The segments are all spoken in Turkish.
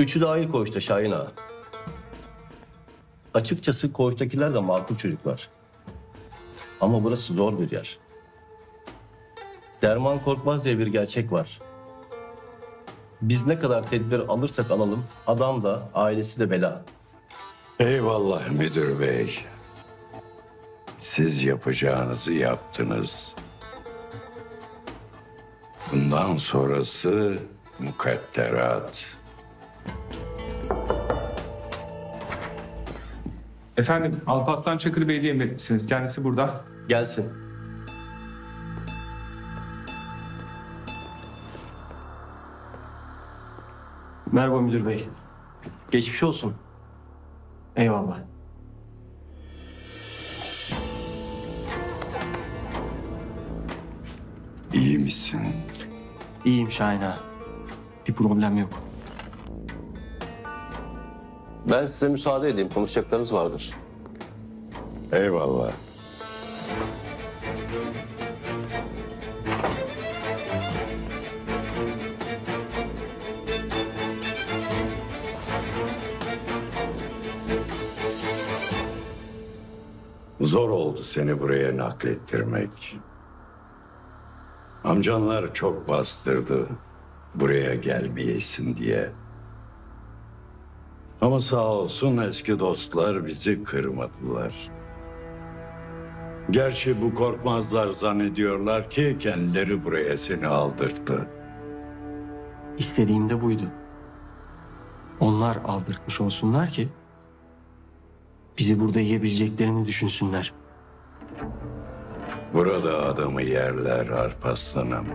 Üçü aynı koğuşta Şahin ağa. Açıkçası koğuştakiler de makul çocuklar. Ama burası zor bir yer. Derman korkmaz diye bir gerçek var. Biz ne kadar tedbir alırsak alalım adam da ailesi de bela. Eyvallah müdür bey. Siz yapacağınızı yaptınız. Bundan sonrası mukadderat. Efendim Alparslan Çakır Bey'le emretmişsiniz. Kendisi burada. Gelsin. Merhaba müdür bey. Geçmiş olsun. Eyvallah. İyi misin? İyiyim Şahin ağa. Bir problem yok. Ben size müsaade edeyim. Konuşacaklarınız vardır. Eyvallah. Zor oldu seni buraya naklettirmek. Amcanlar çok bastırdı buraya gelmeyesin diye. Ama sağ olsun eski dostlar bizi kırmadılar. Gerçi bu korkmazlar zannediyorlar ki kendileri buraya seni aldırttı. İstediğim de buydu. Onlar aldırtmış olsunlar ki bizi burada yiyebileceklerini düşünsünler. Burada adamı yerler Arpaslanım.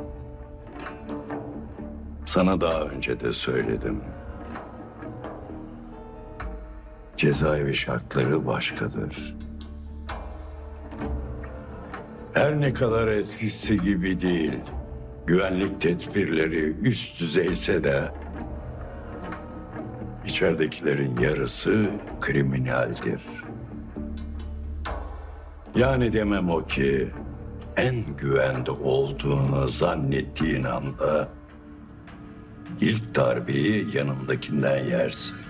Sana daha önce de söyledim. Cezaevi şartları başkadır. Her ne kadar eskisi gibi değil, güvenlik tedbirleri üst düzeyse de içeridekilerin yarısı kriminaldir. Yani demem o ki en güvende olduğunu zannettiğin anda ilk darbeyi yanındakinden yersin.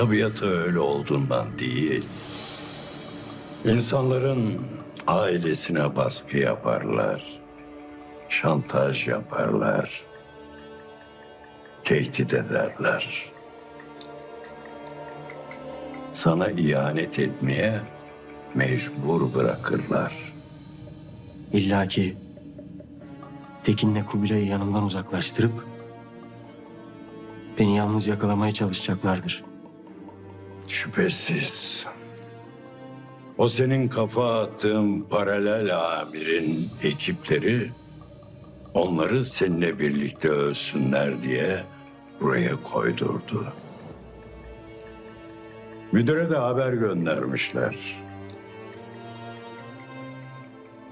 Tabiatı öyle olduğundan değil. İnsanların ailesine baskı yaparlar. Şantaj yaparlar. Tehdit ederler. Sana ihanet etmeye mecbur bırakırlar. İlla ki Tekin'le Kubilay'ı yanımdan uzaklaştırıp beni yalnız yakalamaya çalışacaklardır. Şüphesiz. O senin kafa attığın paralel amirin ekipleri onları seninle birlikte ölsünler diye buraya koydurdu. Müdüre de haber göndermişler.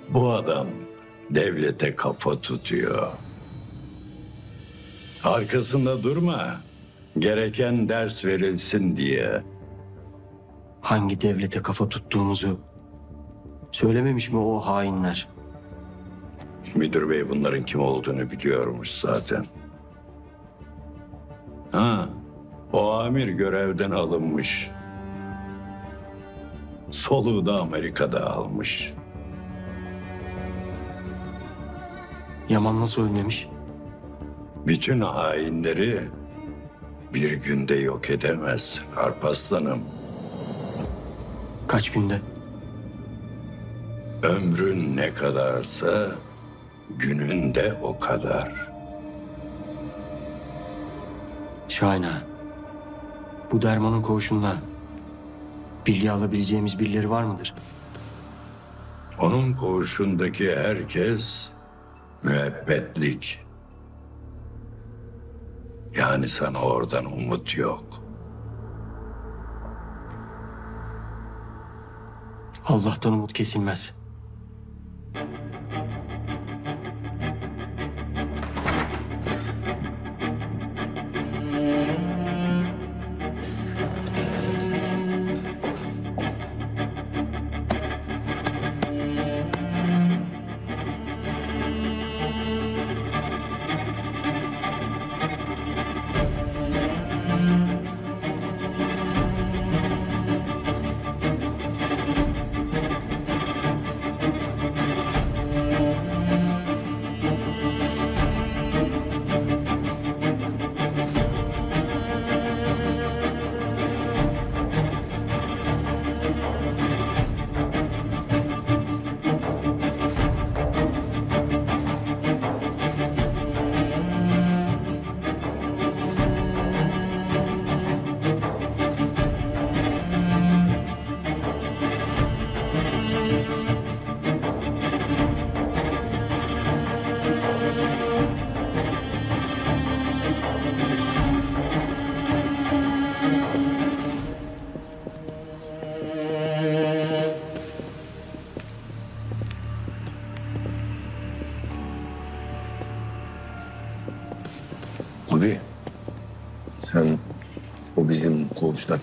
Bu adam devlete kafa tutuyor. Arkasında durma. Gereken ders verilsin diye. Hangi devlete kafa tuttuğumuzu söylememiş mi o hainler? Müdür bey bunların kim olduğunu biliyormuş zaten. Ha, o amir görevden alınmış. Soluğu da Amerika'da almış. Yaman nasıl ölmemiş? Bütün hainleri bir günde yok edemez Harpaslanım. Kaç günde? Ömrün ne kadarsa günün de o kadar. Şahin ağa, Bu dermanın koğuşundan bilgi alabileceğimiz birileri var mıdır? Onun koğuşundaki herkes müebbetlik. Yani sana oradan umut yok. Allah'tan umut kesilmez.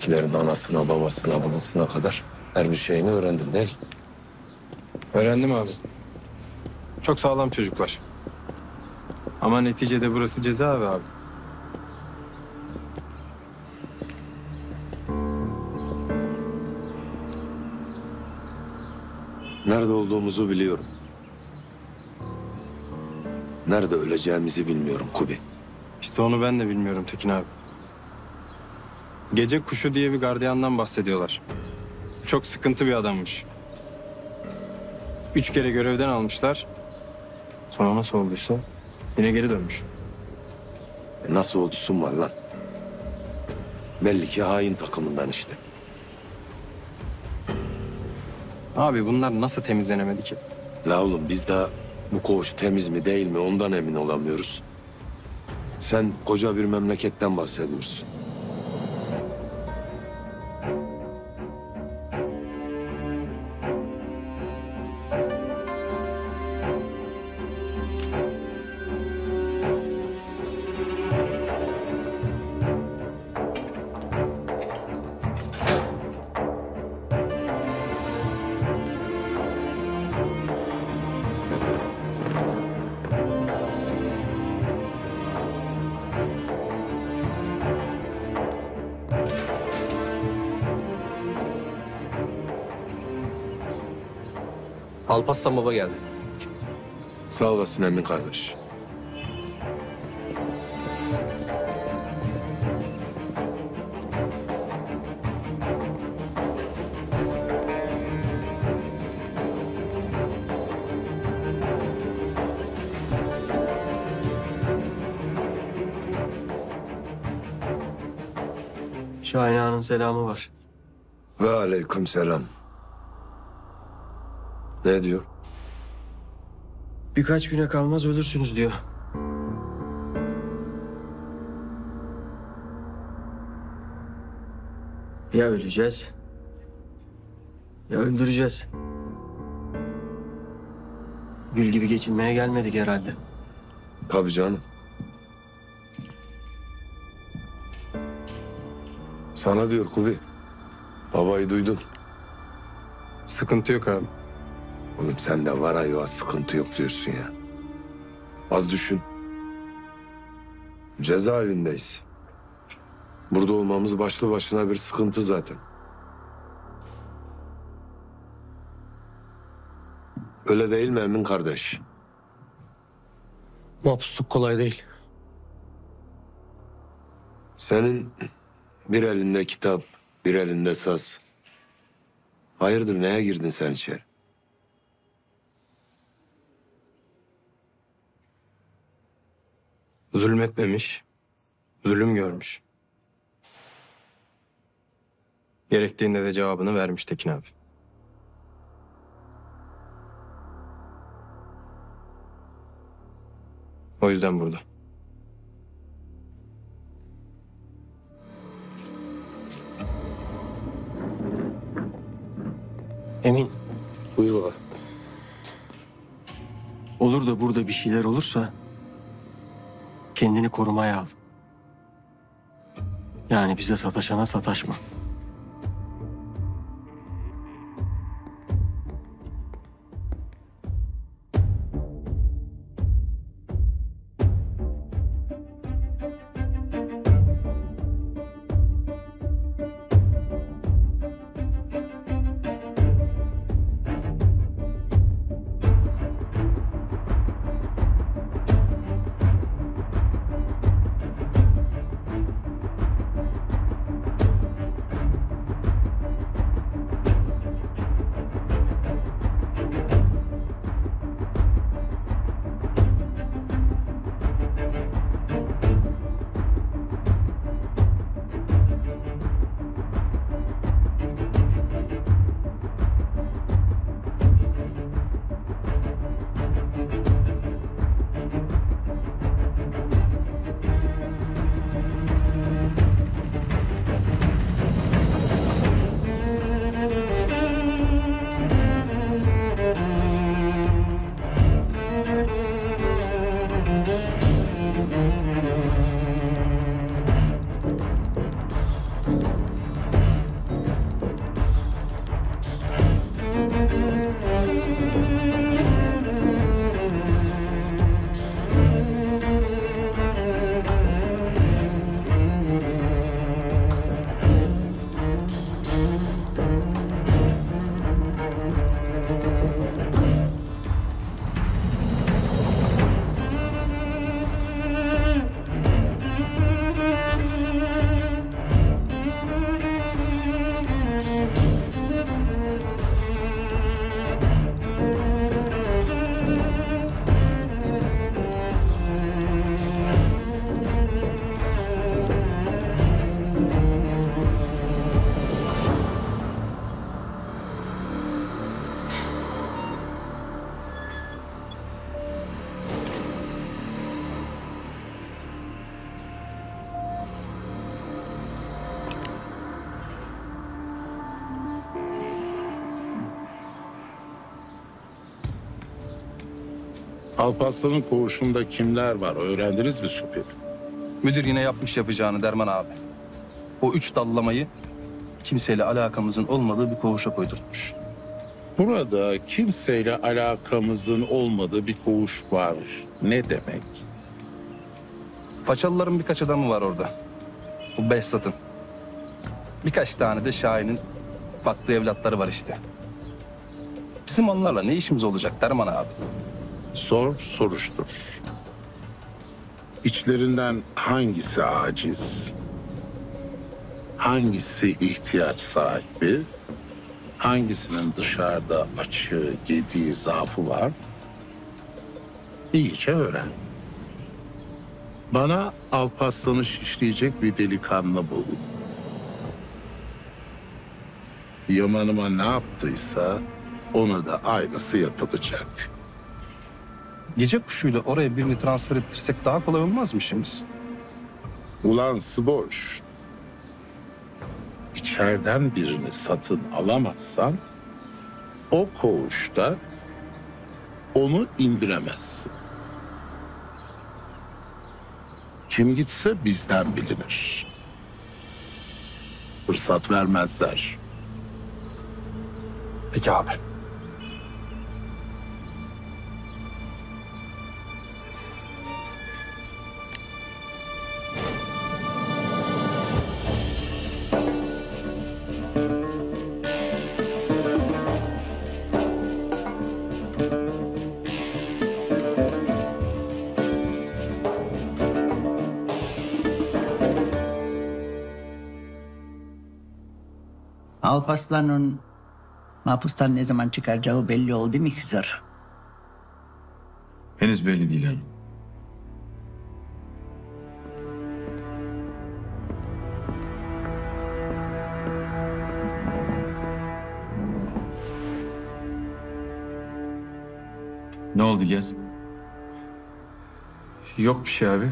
Koğuştakilerin anasına, babasına, babasına kadar her bir şeyini öğrendin değil. Öğrendim abi. Çok sağlam çocuklar. Ama neticede burası cezaevi abi. Nerede olduğumuzu biliyorum. Nerede öleceğimizi bilmiyorum Kubi. İşte onu ben de bilmiyorum Tekin abi. Gece kuşu diye bir gardiyandan bahsediyorlar. Çok sıkıntı bir adammış. Üç kere görevden almışlar. Sonra nasıl olduysa yine geri dönmüş. E nasıl oldusun var lan? Belli ki hain takımından işte. Abi bunlar nasıl temizlenemedi ki? La oğlum biz daha bu koğuş temiz mi değil mi ondan emin olamıyoruz. Sen koca bir memleketten bahsediyorsun. Alparslan baba geldi. Sağ olasın Emin kardeş. Şahin Ağa'nın selamı var. Ve aleyküm selam. Ne diyor? Birkaç güne kalmaz ölürsünüz diyor. Ya öleceğiz ya öldüreceğiz. Gül gibi geçinmeye gelmedik herhalde. Tabii canım. Sana diyor Kubi. Babayı duydun. Sıkıntı yok abi. Oğlum sen de var ayva sıkıntı yok diyorsun ya. Az düşün. Cezaevindeyiz. Burada olmamız başlı başına bir sıkıntı zaten. Öyle değil mi Emin kardeş? Mahpusluk kolay değil. Senin bir elinde kitap, bir elinde saz. Hayırdır neye girdin sen içeri? Zulmetmemiş, zulüm görmüş. Gerektiğinde de cevabını vermiş Tekin abi. O yüzden burada. Emin Buyur baba. olur da burada bir şeyler olursa kendini korumaya al. Yani bize sataşana sataşma. Alparslan'ın koğuşunda kimler var öğrendiniz mi Supil? Müdür yine yapmış yapacağını Derman abi. O üç dallamayı kimseyle alakamızın olmadığı bir koğuşa koydurtmuş. Burada kimseyle alakamızın olmadığı bir koğuş var. Ne demek? Paçalıların birkaç adamı var orada. Bu Behzat'ın. Birkaç tane de Şahin'in baktığı evlatları var işte. Bizim onlarla ne işimiz olacak Derman abi? Sor, soruştur. İçlerinden hangisi aciz? Hangisi ihtiyaç sahibi? Hangisinin dışarıda açığı, gediği, zaafı var? İyice öğren. Bana Alparslan'ı şişleyecek bir delikanlı bul. Yamanıma ne yaptıysa ona da aynısı yapılacak. Gece kuşuyla oraya birini transfer ettirsek daha kolay olmaz mı şimdi? Ulan Sıboş. İçeriden birini satın alamazsan o koğuşta onu indiremezsin. Kim gitse bizden bilinir. Fırsat vermezler. Peki abi. Alparslan'ın mahpustan ne zaman çıkaracağı belli oldu değil mi Hızır? Henüz belli değil hanım. Ne oldu İlyas? Yok bir şey abi.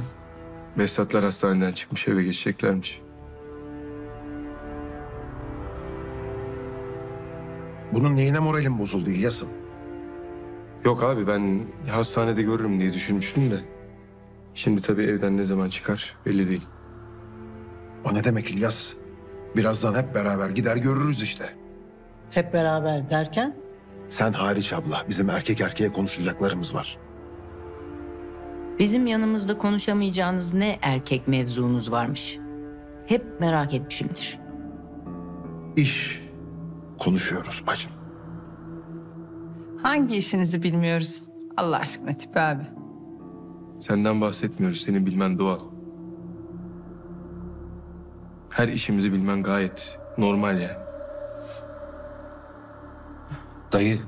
Behzatlar hastaneden çıkmış eve geçeceklermiş. Bunun neyine moralim bozuldu İlyas'ım? Yok abi ben hastanede görürüm diye düşünmüştüm de. Şimdi tabii evden ne zaman çıkar belli değil. O ne demek İlyas? Birazdan hep beraber gider görürüz işte. Hep beraber derken? Sen hariç abla, bizim erkek erkeğe konuşacaklarımız var. Bizim yanımızda konuşamayacağınız ne erkek mevzunuz varmış? Hep merak etmişimdir. İş konuşuyoruz bacım. Hangi işinizi bilmiyoruz? Allah aşkına Tipi abi. Senden bahsetmiyoruz. Senin bilmen doğal. Her işimizi bilmen gayet normal yani. Dayı.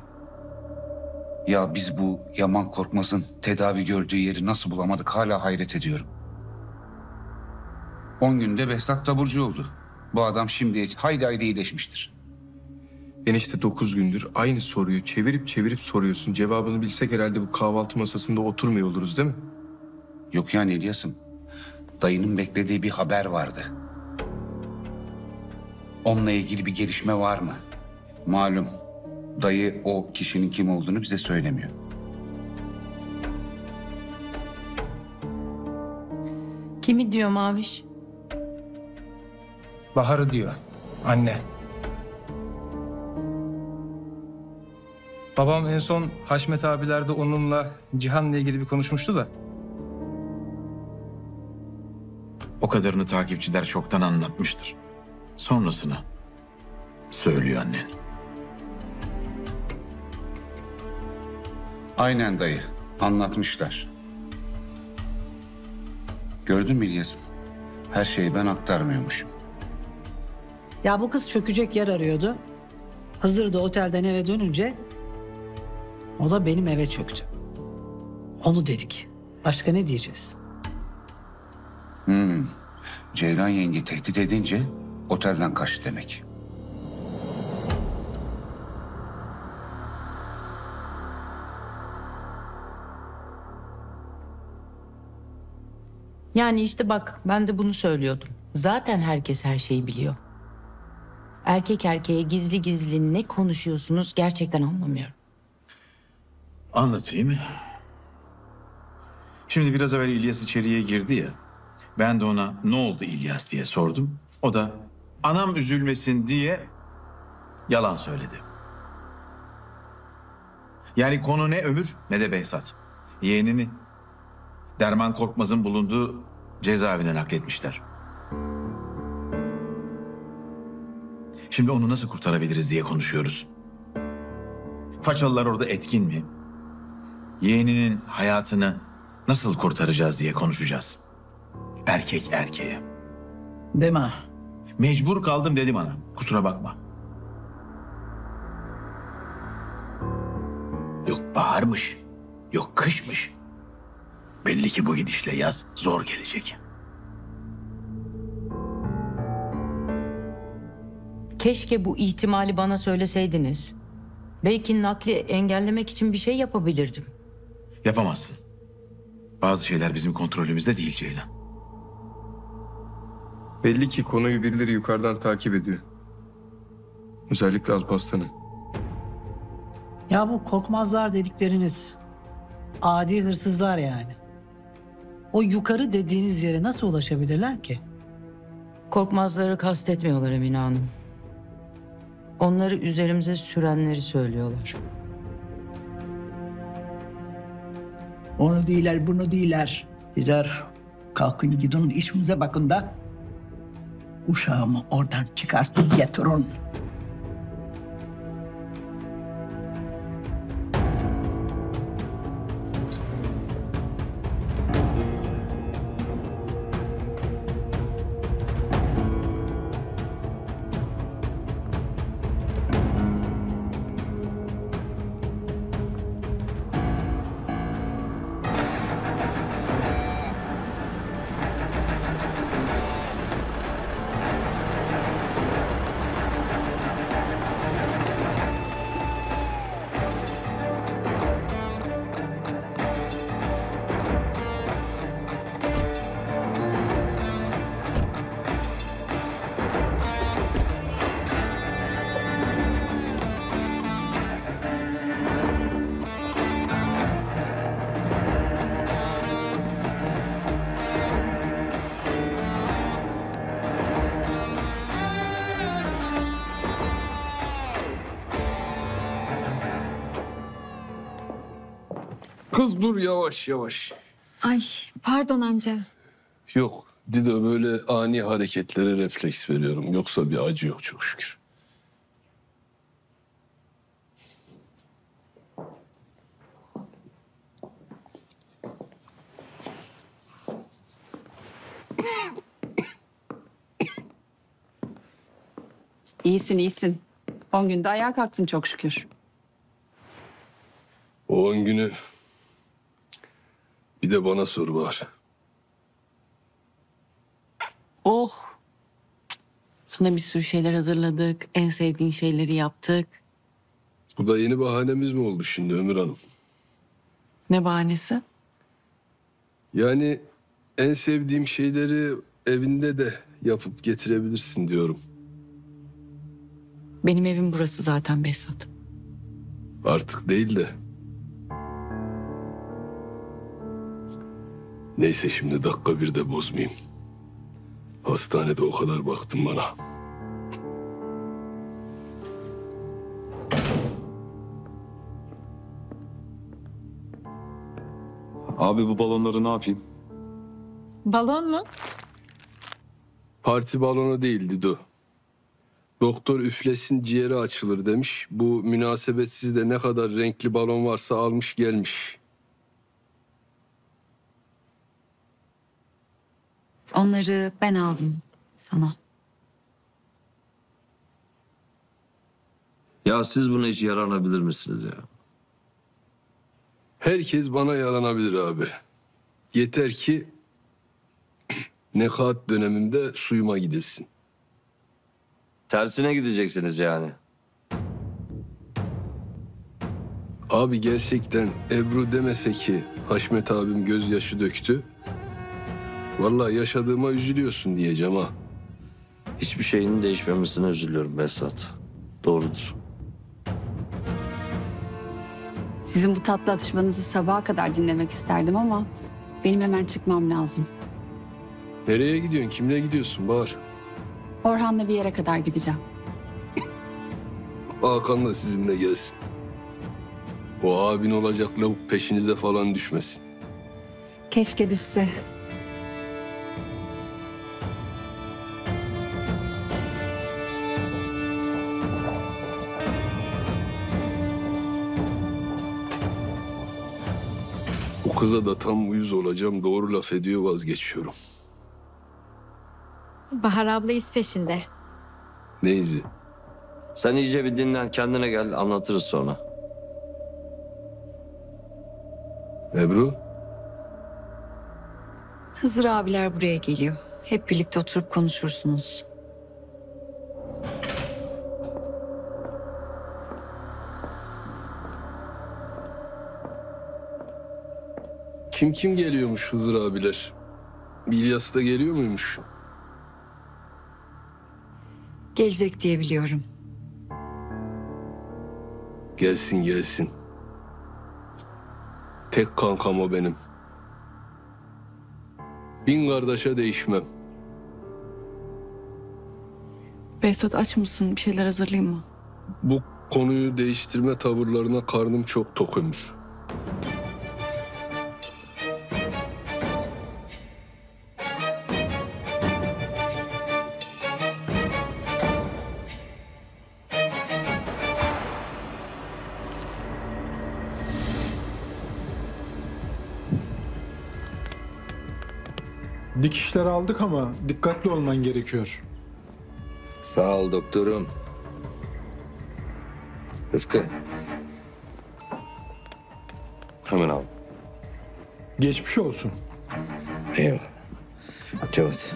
Ya biz bu Yaman Korkmaz'ın tedavi gördüğü yeri nasıl bulamadık hala hayret ediyorum. 10 günde Behzat taburcu oldu. Bu adam şimdi haydi haydi iyileşmiştir. Enişte dokuz gündür aynı soruyu çevirip çevirip soruyorsun. Cevabını bilsek herhalde bu kahvaltı masasında oturmuyor oluruz değil mi? Yok yani İlyas'ım. Dayının beklediği bir haber vardı. Onunla ilgili bir gelişme var mı? Malum dayı o kişinin kim olduğunu bize söylemiyor. Kimi diyor Maviş? Bahar'ı diyor. Anne. Babam en son Haşmet abilerde onunla Cihan'la ilgili bir konuşmuştu da. O kadarını takipçiler çoktan anlatmıştır. Sonrasını söylüyor annen. Aynen dayı. Anlatmışlar. Gördün mü İlyas'ım? Her şeyi ben aktarmıyormuşum. Ya bu kız çökecek yer arıyordu. Hızır da otelden eve dönünce o da benim eve çöktü. Onu dedik. Başka ne diyeceğiz? Hmm. Ceylan yenge tehdit edince otelden kaçtı demek. Yani işte bak ben de bunu söylüyordum. Zaten herkes her şeyi biliyor. Erkek erkeğe gizli gizli ne konuşuyorsunuz gerçekten anlamıyorum. Anlatayım. Şimdi biraz evvel İlyas içeriye girdi ya. Ben de ona ne oldu İlyas diye sordum. O da anam üzülmesin diye yalan söyledi. Yani konu ne Ömür ne de Behzat. Yeğenini Derman Korkmaz'ın bulunduğu cezaevine nakletmişler. Şimdi onu nasıl kurtarabiliriz diye konuşuyoruz. Façalılar orada etkin mi? Yeğeninin hayatını nasıl kurtaracağız diye konuşacağız. Erkek erkeğe. Deme. Mecbur kaldım dedim ana. Kusura bakma. Yok baharmış. Yok kışmış. Belli ki bu gidişle yaz zor gelecek. Keşke bu ihtimali bana söyleseydiniz. Belki nakli engellemek için bir şey yapabilirdim. Yapamazsın. Bazı şeyler bizim kontrolümüzde değil Ceylan. Belli ki konuyu birileri yukarıdan takip ediyor. Özellikle Alparslan'ı. Ya bu korkmazlar dedikleriniz adi hırsızlar yani. O yukarı dediğiniz yere nasıl ulaşabilirler ki? Korkmazları kastetmiyorlar Emine Hanım. Onları üzerimize sürenleri söylüyorlar. Onu değiller, bunu değiller. Sizler kalkın gidin işimize bakın da. Uşağımı oradan çıkartın getirin. Dur yavaş yavaş. Ay pardon amca. Yok Dido böyle ani hareketlere refleks veriyorum. Yoksa bir acı yok çok şükür. İyisin iyisin. 10 günde ayağa kalktın çok şükür. O on günü bir de bana sor var. Oh. Sana bir sürü şeyler hazırladık. En sevdiğin şeyleri yaptık. Bu da yeni bahanemiz mi oldu şimdi Ömür Hanım? Ne bahanesi? Yani en sevdiğim şeyleri evinde de yapıp getirebilirsin diyorum. Benim evim burası zaten Behzat. Artık değil de. Neyse şimdi dakika bir de bozmayayım. Hastanede o kadar baktın bana. Abi bu balonları ne yapayım? Balon mu? Parti balonu değil Dido. Doktor üflesin ciğeri açılır demiş. Bu münasebetsiz de ne kadar renkli balon varsa almış gelmiş. Onları ben aldım sana. Ya siz buna hiç yaranabilir misiniz ya? Herkes bana yaranabilir abi. Yeter ki nekat dönemimde suyuma gidilsin. Tersine gideceksiniz yani. Abi gerçekten Ebru demese ki Haşmet abim gözyaşı döktü. Vallahi yaşadığıma üzülüyorsun diyeceğim ha. Hiçbir şeyin değişmemesine üzülüyorum Besat. Doğrudur. Sizin bu tatlı atışmanızı sabaha kadar dinlemek isterdim ama Benim hemen çıkmam lazım. Nereye gidiyorsun? Kimle gidiyorsun Bahar? Orhan'la bir yere kadar gideceğim. Hakan da sizinle gelsin. O abin olacak lavuk peşinize falan düşmesin. Keşke düşse. Kıza da tam uyuz olacağım. Doğru laf ediyor vazgeçiyorum. Bahar abla iz peşinde. Ne izi? Sen iyice bir dinlen kendine gel anlatırız sonra. Ebru? Hızır abiler buraya geliyor. Hep birlikte oturup konuşursunuz. Kim kim geliyormuş Hızır abiler? İlyas da geliyor muymuş? Gelecek diye biliyorum. Gelsin gelsin. Tek kankam o benim. Bin kardeşe değişmem. Behzat aç mısın? Bir şeyler hazırlayayım mı? Bu konuyu değiştirme tavırlarına karnım çok tok ömür. Dikişler aldık ama dikkatli olman gerekiyor. Sağ ol doktorum. Rıfkı. Hemen al. Geçmiş olsun. Eyvallah. Cevat.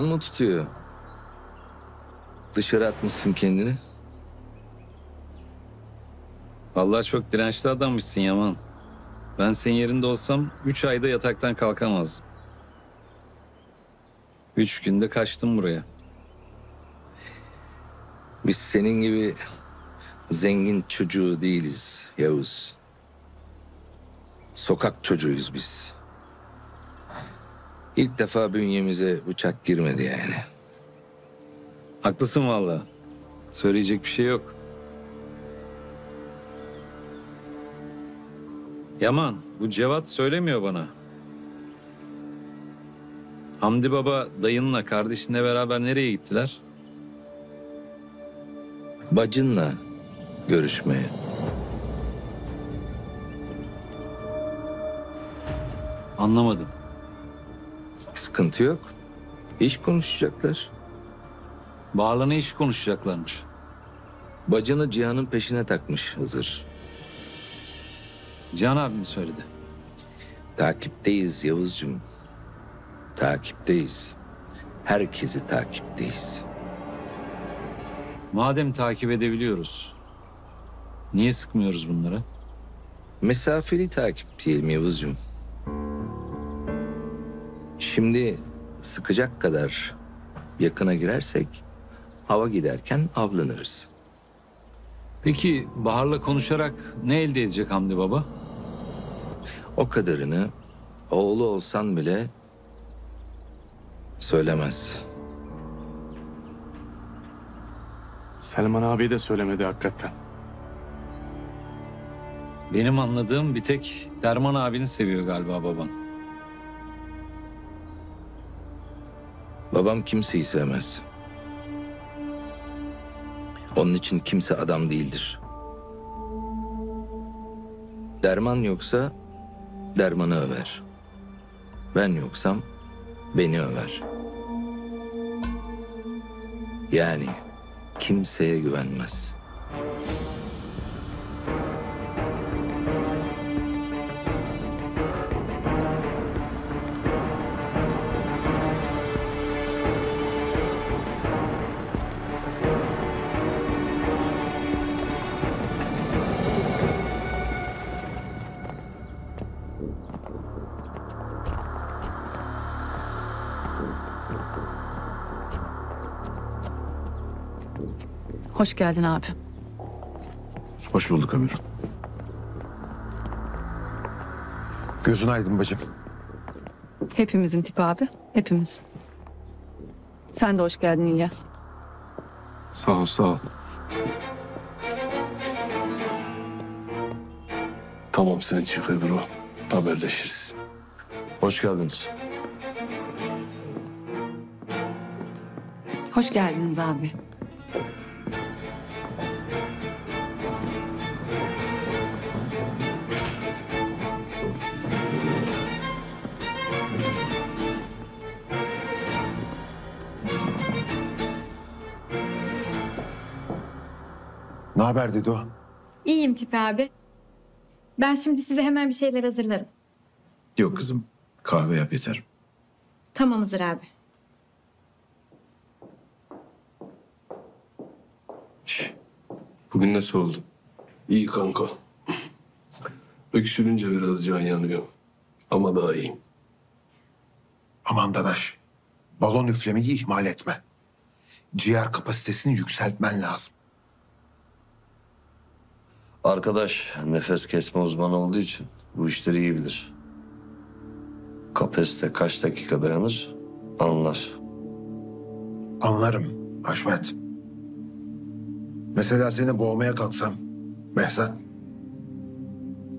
Kan mı tutuyor? Dışarı atmışsın kendini. Vallahi çok dirençli adammışsın Yaman. Ben senin yerinde olsam üç ayda yataktan kalkamazdım. Üç günde kaçtım buraya. Biz senin gibi zengin çocuğu değiliz Yavuz. Sokak çocuğuyuz biz. İlk defa bünyemize bıçak girmedi yani. Haklısın vallahi. Söyleyecek bir şey yok. Yaman, bu Cevat söylemiyor bana. Hamdi Baba dayınla kardeşinle beraber nereye gittiler? Bacınla görüşmeye. Anlamadım. Sıkıntı yok. İş konuşacaklar. Bahar'la ne iş konuşacaklarmış? Bacını Cihan'ın peşine takmış Hızır. Cihan abi mi söyledi? Takipteyiz Yavuzcuğum. Takipteyiz. Herkesi takipteyiz. Madem takip edebiliyoruz, niye sıkmıyoruz bunları? Mesafeli takip diyelim Yavuzcuğum. Şimdi sıkacak kadar yakına girersek hava giderken avlanırız. Peki Bahar'la konuşarak ne elde edecek Hamdi Baba? O kadarını oğlu olsan bile söylemez. Selman abi de söylemedi hakikaten. Benim anladığım bir tek Derman abini seviyor galiba baban. Babam kimseyi sevmez. Onun için kimse adam değildir. Derman yoksa dermanı över. Ben yoksam beni över. Yani kimseye güvenmez. Hoş geldin abi. Hoş bulduk Ömür. Gözün aydın bacım. Hepimizin tipi abi. Hepimiz. Sen de hoş geldin İlyas. Sağ ol sağ ol. Tamam sen çık Ebru. Haberleşiriz. Hoş geldiniz. Hoş geldiniz abi. Haber dedi o? İyiyim Tipi abi. Ben şimdi size hemen bir şeyler hazırlarım. Yok kızım. Kahve yap yeter. Tamam Hızır abi. Bugün nasıl oldu? İyi kanka. Öksürünce biraz can yanıyor. Ama daha iyiyim. Aman dadaş. Balon üflemeyi ihmal etme. Ciğer kapasitesini yükseltmen lazım. Arkadaş nefes kesme uzmanı olduğu için bu işleri iyi bilir. Kapasite kaç dakika dayanır anlar. Anlarım Haşmet. Mesela seni boğmaya kalksam Behzat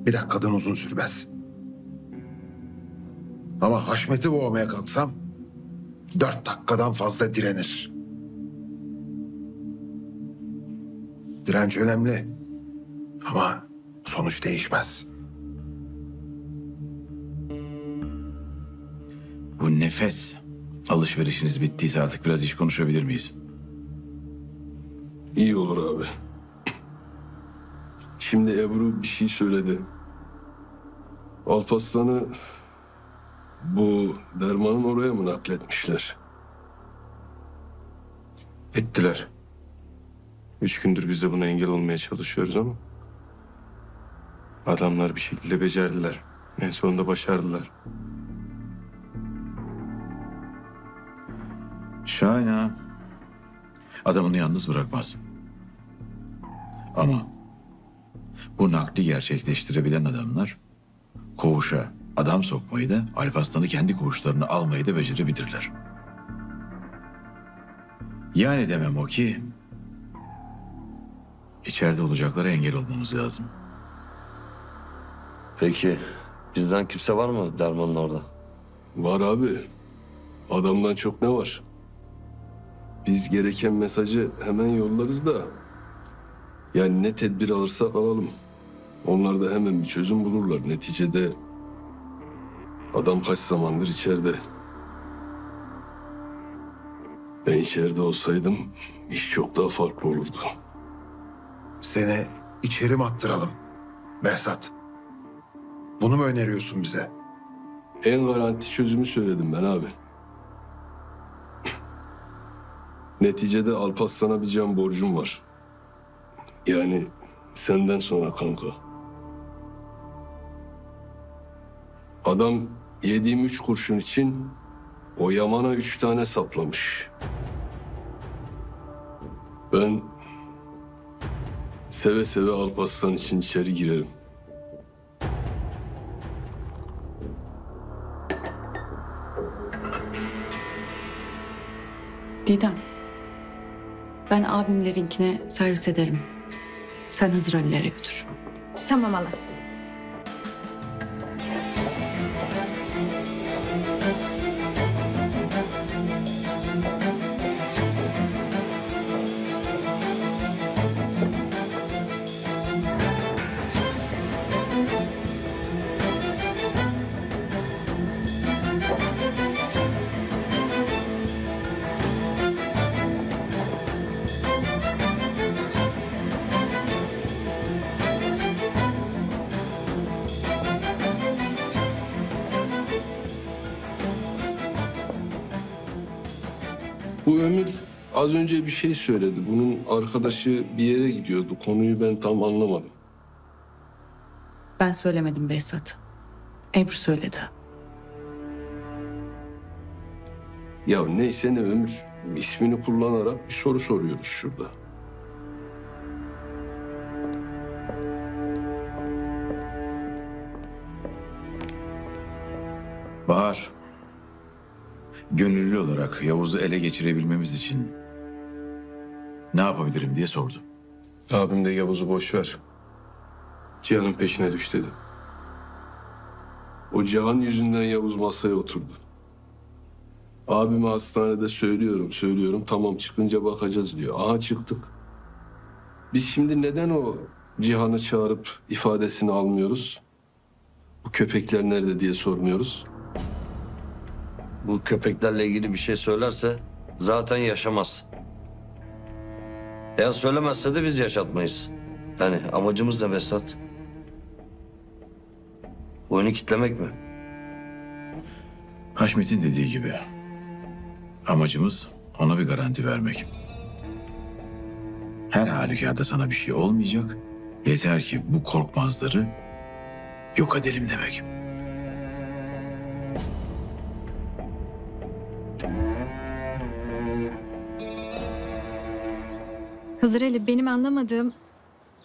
bir dakikadan uzun sürmez. Ama Haşmet'i boğmaya kalksam dört dakikadan fazla direnir. Direnç önemli ama sonuç değişmez. Bu nefes alışverişiniz bittiyse artık biraz iş konuşabilir miyiz? İyi olur abi. Şimdi Ebru bir şey söyledi. Alparslan'ı bu dermanın oraya mı nakletmişler? Ettiler. Üç gündür biz de buna engel olmaya çalışıyoruz ama... ...adamlar bir şekilde becerdiler. En sonunda başardılar. Şahane ha. Adamını yalnız bırakmaz. Ama bu nakli gerçekleştirebilen adamlar koğuşa adam sokmayı da Alparslan'ı kendi koğuşlarına almayı da becerebilirler. Yani demem o ki içeride olacaklara engel olmamız lazım. Peki bizden kimse var mı dermanın orada? Var abi. Adamdan çok ne var? Biz gereken mesajı hemen yollarız da. Yani ne tedbir alırsak alalım. Onlar da hemen bir çözüm bulurlar. Neticede adam kaç zamandır içeride. Ben içeride olsaydım iş çok daha farklı olurdu. Seni içeri mi attıralım Behzat? Bunu mu öneriyorsun bize? En garanti çözümü söyledim ben abi. Neticede Alparslan'a bir can borcum var. Yani senden sonra kanka. Adam yediğim üç kurşun için o Yaman'a üç tane saplamış. Ben seve seve Alparslan için içeri girerim. Didem. Ben abimlerinkine servis ederim. Sen Hızır Ali'lere götür. Tamam hala. Az önce bir şey söyledi. Bunun arkadaşı bir yere gidiyordu. Konuyu ben tam anlamadım. Ben söylemedim Behzat. Ebru söyledi. Ya neyse ne Ömür. ismini kullanarak bir soru soruyoruz şurada. Bahar. Gönüllü olarak Yavuz'u ele geçirebilmemiz için ne yapabilirim diye sordu. Abim de Yavuz'u boş ver. Cihan'ın peşine düş dedi. O Cihan yüzünden Yavuz masaya oturdu. Abime hastanede söylüyorum, söylüyorum. Tamam çıkınca bakacağız diyor. Aha çıktık. Biz şimdi neden o Cihan'ı çağırıp ifadesini almıyoruz? Bu köpekler nerede diye sormuyoruz. Bu köpeklerle ilgili bir şey söylerse zaten yaşamaz. Eğer söylemezse de biz yaşatmayız. Yani amacımız ne Besat? Oyunu kitlemek mi? Haşmet'in dediği gibi amacımız ona bir garanti vermek. Her halükarda sana bir şey olmayacak. Yeter ki bu korkmazları yok edelim demek. Hızır Ali benim anlamadığım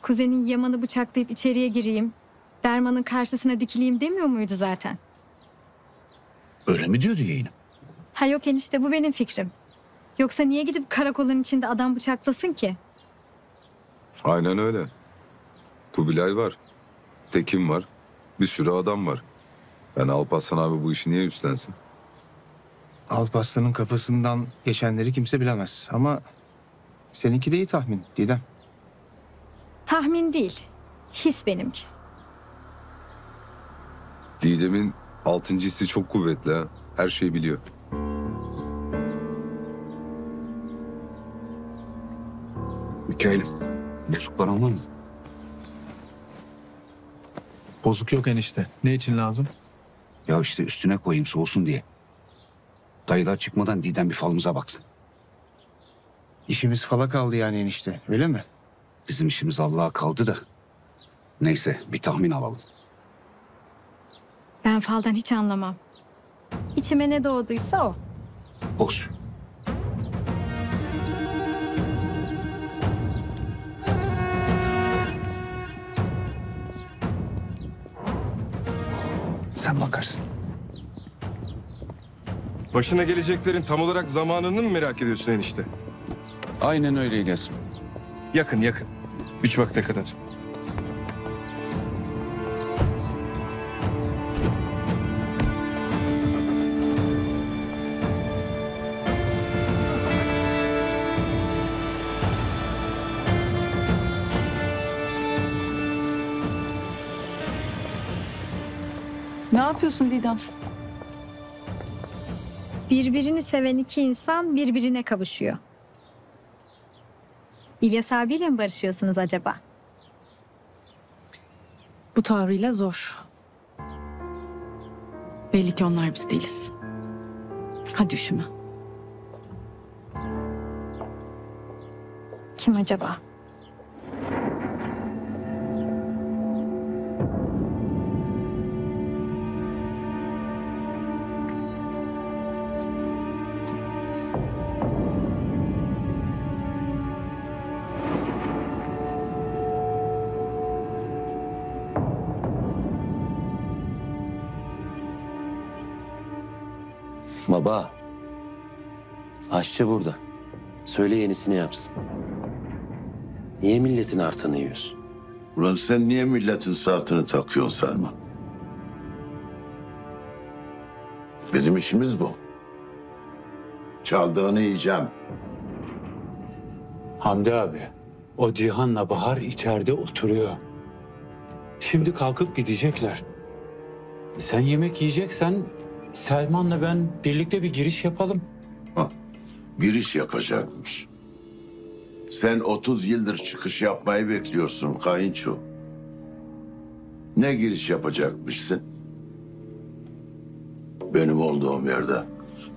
kuzenin Yaman'ı bıçaklayıp içeriye gireyim. Derman'ın karşısına dikileyim demiyor muydu zaten? Öyle mi diyordu yeğenim? Ha yok enişte bu benim fikrim. Yoksa niye gidip karakolun içinde adam bıçaklasın ki? Aynen öyle. Kubilay var. Tekin var. Bir sürü adam var. Yani Alparslan abi bu işi niye üstlensin? Alparslan'ın kafasından geçenleri kimse bilemez. Ama seninki de iyi tahmin Didem. Tahmin değil. His benimki. Didem'in altıncı hissi çok kuvvetli ha. Her şeyi biliyor. Mikail'im, bozuk paran var mı? Bozuk yok enişte. Ne için lazım? Ya işte üstüne koyayım soğusun diye. Dayılar çıkmadan Didem bir falımıza baksın. İşimiz fala kaldı yani enişte öyle mi? Bizim işimiz Allah'a kaldı da. Neyse bir tahmin alalım. Ben faldan hiç anlamam. İçime ne doğduysa o. Olsun. Sen bakarsın. Başına geleceklerin tam olarak zamanını mı merak ediyorsun enişte? Aynen öyle İlyas. Yakın yakın. Üç vakte kadar. Ne yapıyorsun Didem? Birbirini seven iki insan birbirine kavuşuyor. İlyas abiyle mi barışıyorsunuz acaba? Bu tavrıyla zor. Belli ki onlar biz değiliz. Hadi üşüme. Kim acaba? Aşçı burada. Söyle yenisini yapsın. Niye milletin artını yiyorsun? Ulan sen niye milletin saatini takıyorsun Selma? Bizim işimiz bu. Çaldığını yiyeceğim. Hamdi abi, o Cihan'la Bahar içeride oturuyor. Şimdi kalkıp gidecekler. Sen yemek yiyeceksen Selman'la ben birlikte bir giriş yapalım. Giriş yapacakmış. Sen 30 yıldır çıkış yapmayı bekliyorsun kayınço. Ne giriş yapacakmışsın? Benim olduğum yerde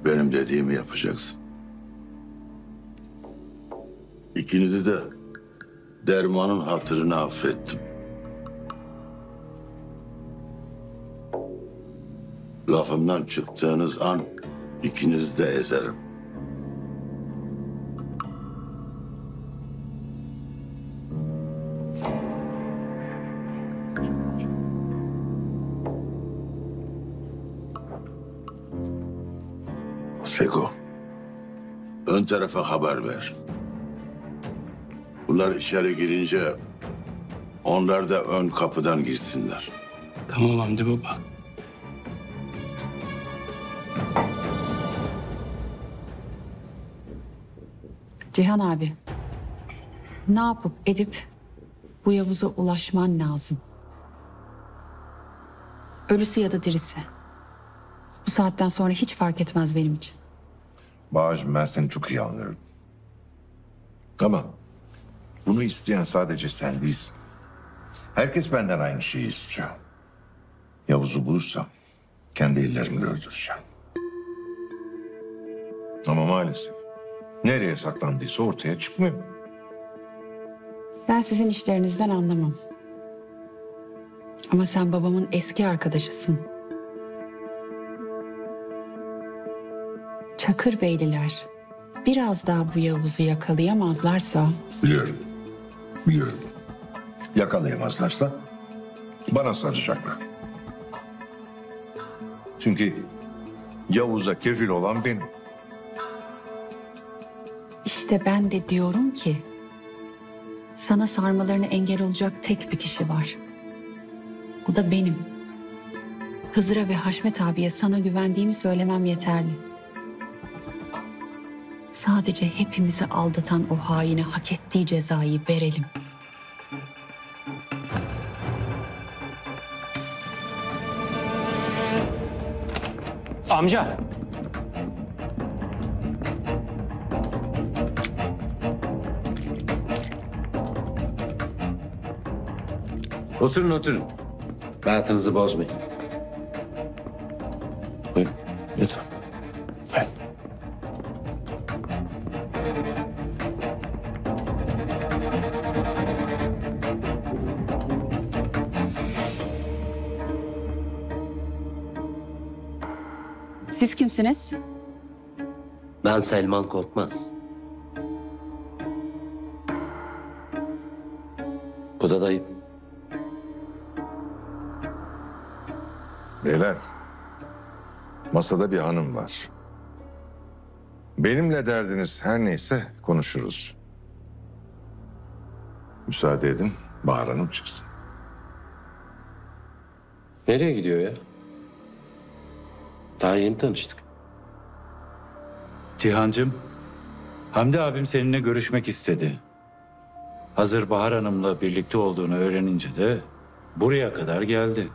benim dediğimi yapacaksın. İkinizi de dermanın hatırına affettim. Lafımdan çıktığınız an ikinizi de ezerim. Tarafa haber ver. Bunlar içeri girince onlar da ön kapıdan girsinler. Tamam Hamdi baba. Cihan abi. Ne yapıp edip bu Yavuz'a ulaşman lazım. Ölüsü ya da dirisi. Bu saatten sonra hiç fark etmez benim için. Bağcığım ben seni çok iyi anlıyorum. Ama bunu isteyen sadece sen değilsin. Herkes benden aynı şeyi istiyor. Yavuz'u bulursam kendi ellerimle öldüreceğim. Ama maalesef nereye saklandıysa ortaya çıkmıyor. Ben sizin işlerinizden anlamam. Ama sen babamın eski arkadaşısın. Çakır Beyliler biraz daha bu Yavuz'u yakalayamazlarsa Biliyorum. Biliyorum. Yakalayamazlarsa bana saracaklar. Çünkü Yavuz'a kefil olan benim. işte ben de diyorum ki sana sarmalarına engel olacak tek bir kişi var. O da benim. Hızır'a ve Haşmet abiye sana güvendiğimi söylemem yeterli. Sadece hepimizi aldatan o haine hak ettiği cezayı verelim. Amca. Oturun oturun. Rahatınızı bozmayın. Siz kimsiniz? Ben Selman Korkmaz. Bu da dayım. Beyler, masada bir hanım var. Benimle derdiniz her neyse konuşuruz. Müsaade edin, Bahar Hanım çıksın. Nereye gidiyor ya? Daha yeni tanıştık. Cihancığım, Hamdi abim seninle görüşmek istedi. Hazır Bahar Hanım'la birlikte olduğunu öğrenince de buraya kadar geldi.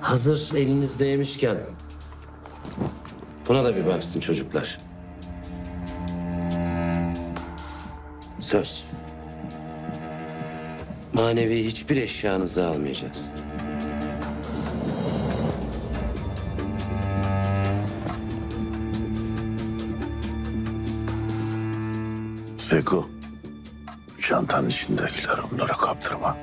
Hazır elinizdeymişken buna da bir baksın çocuklar. Söz. Manevi hiçbir eşyanızı almayacağız. Seko, çantanın içindekileri onlara kaptırma.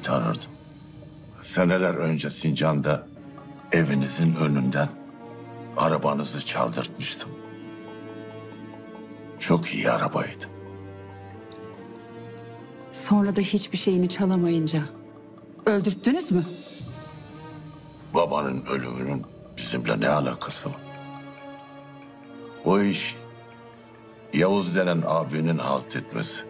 İyi tanırdım. Seneler önce Sincan'da evinizin önünden arabanızı çaldırtmıştım. Çok iyi arabaydı. Sonra da hiçbir şeyini çalamayınca öldürttünüz mü? Babanın ölümünün bizimle ne alakası var? O iş Yavuz denen abinin halt etmesi.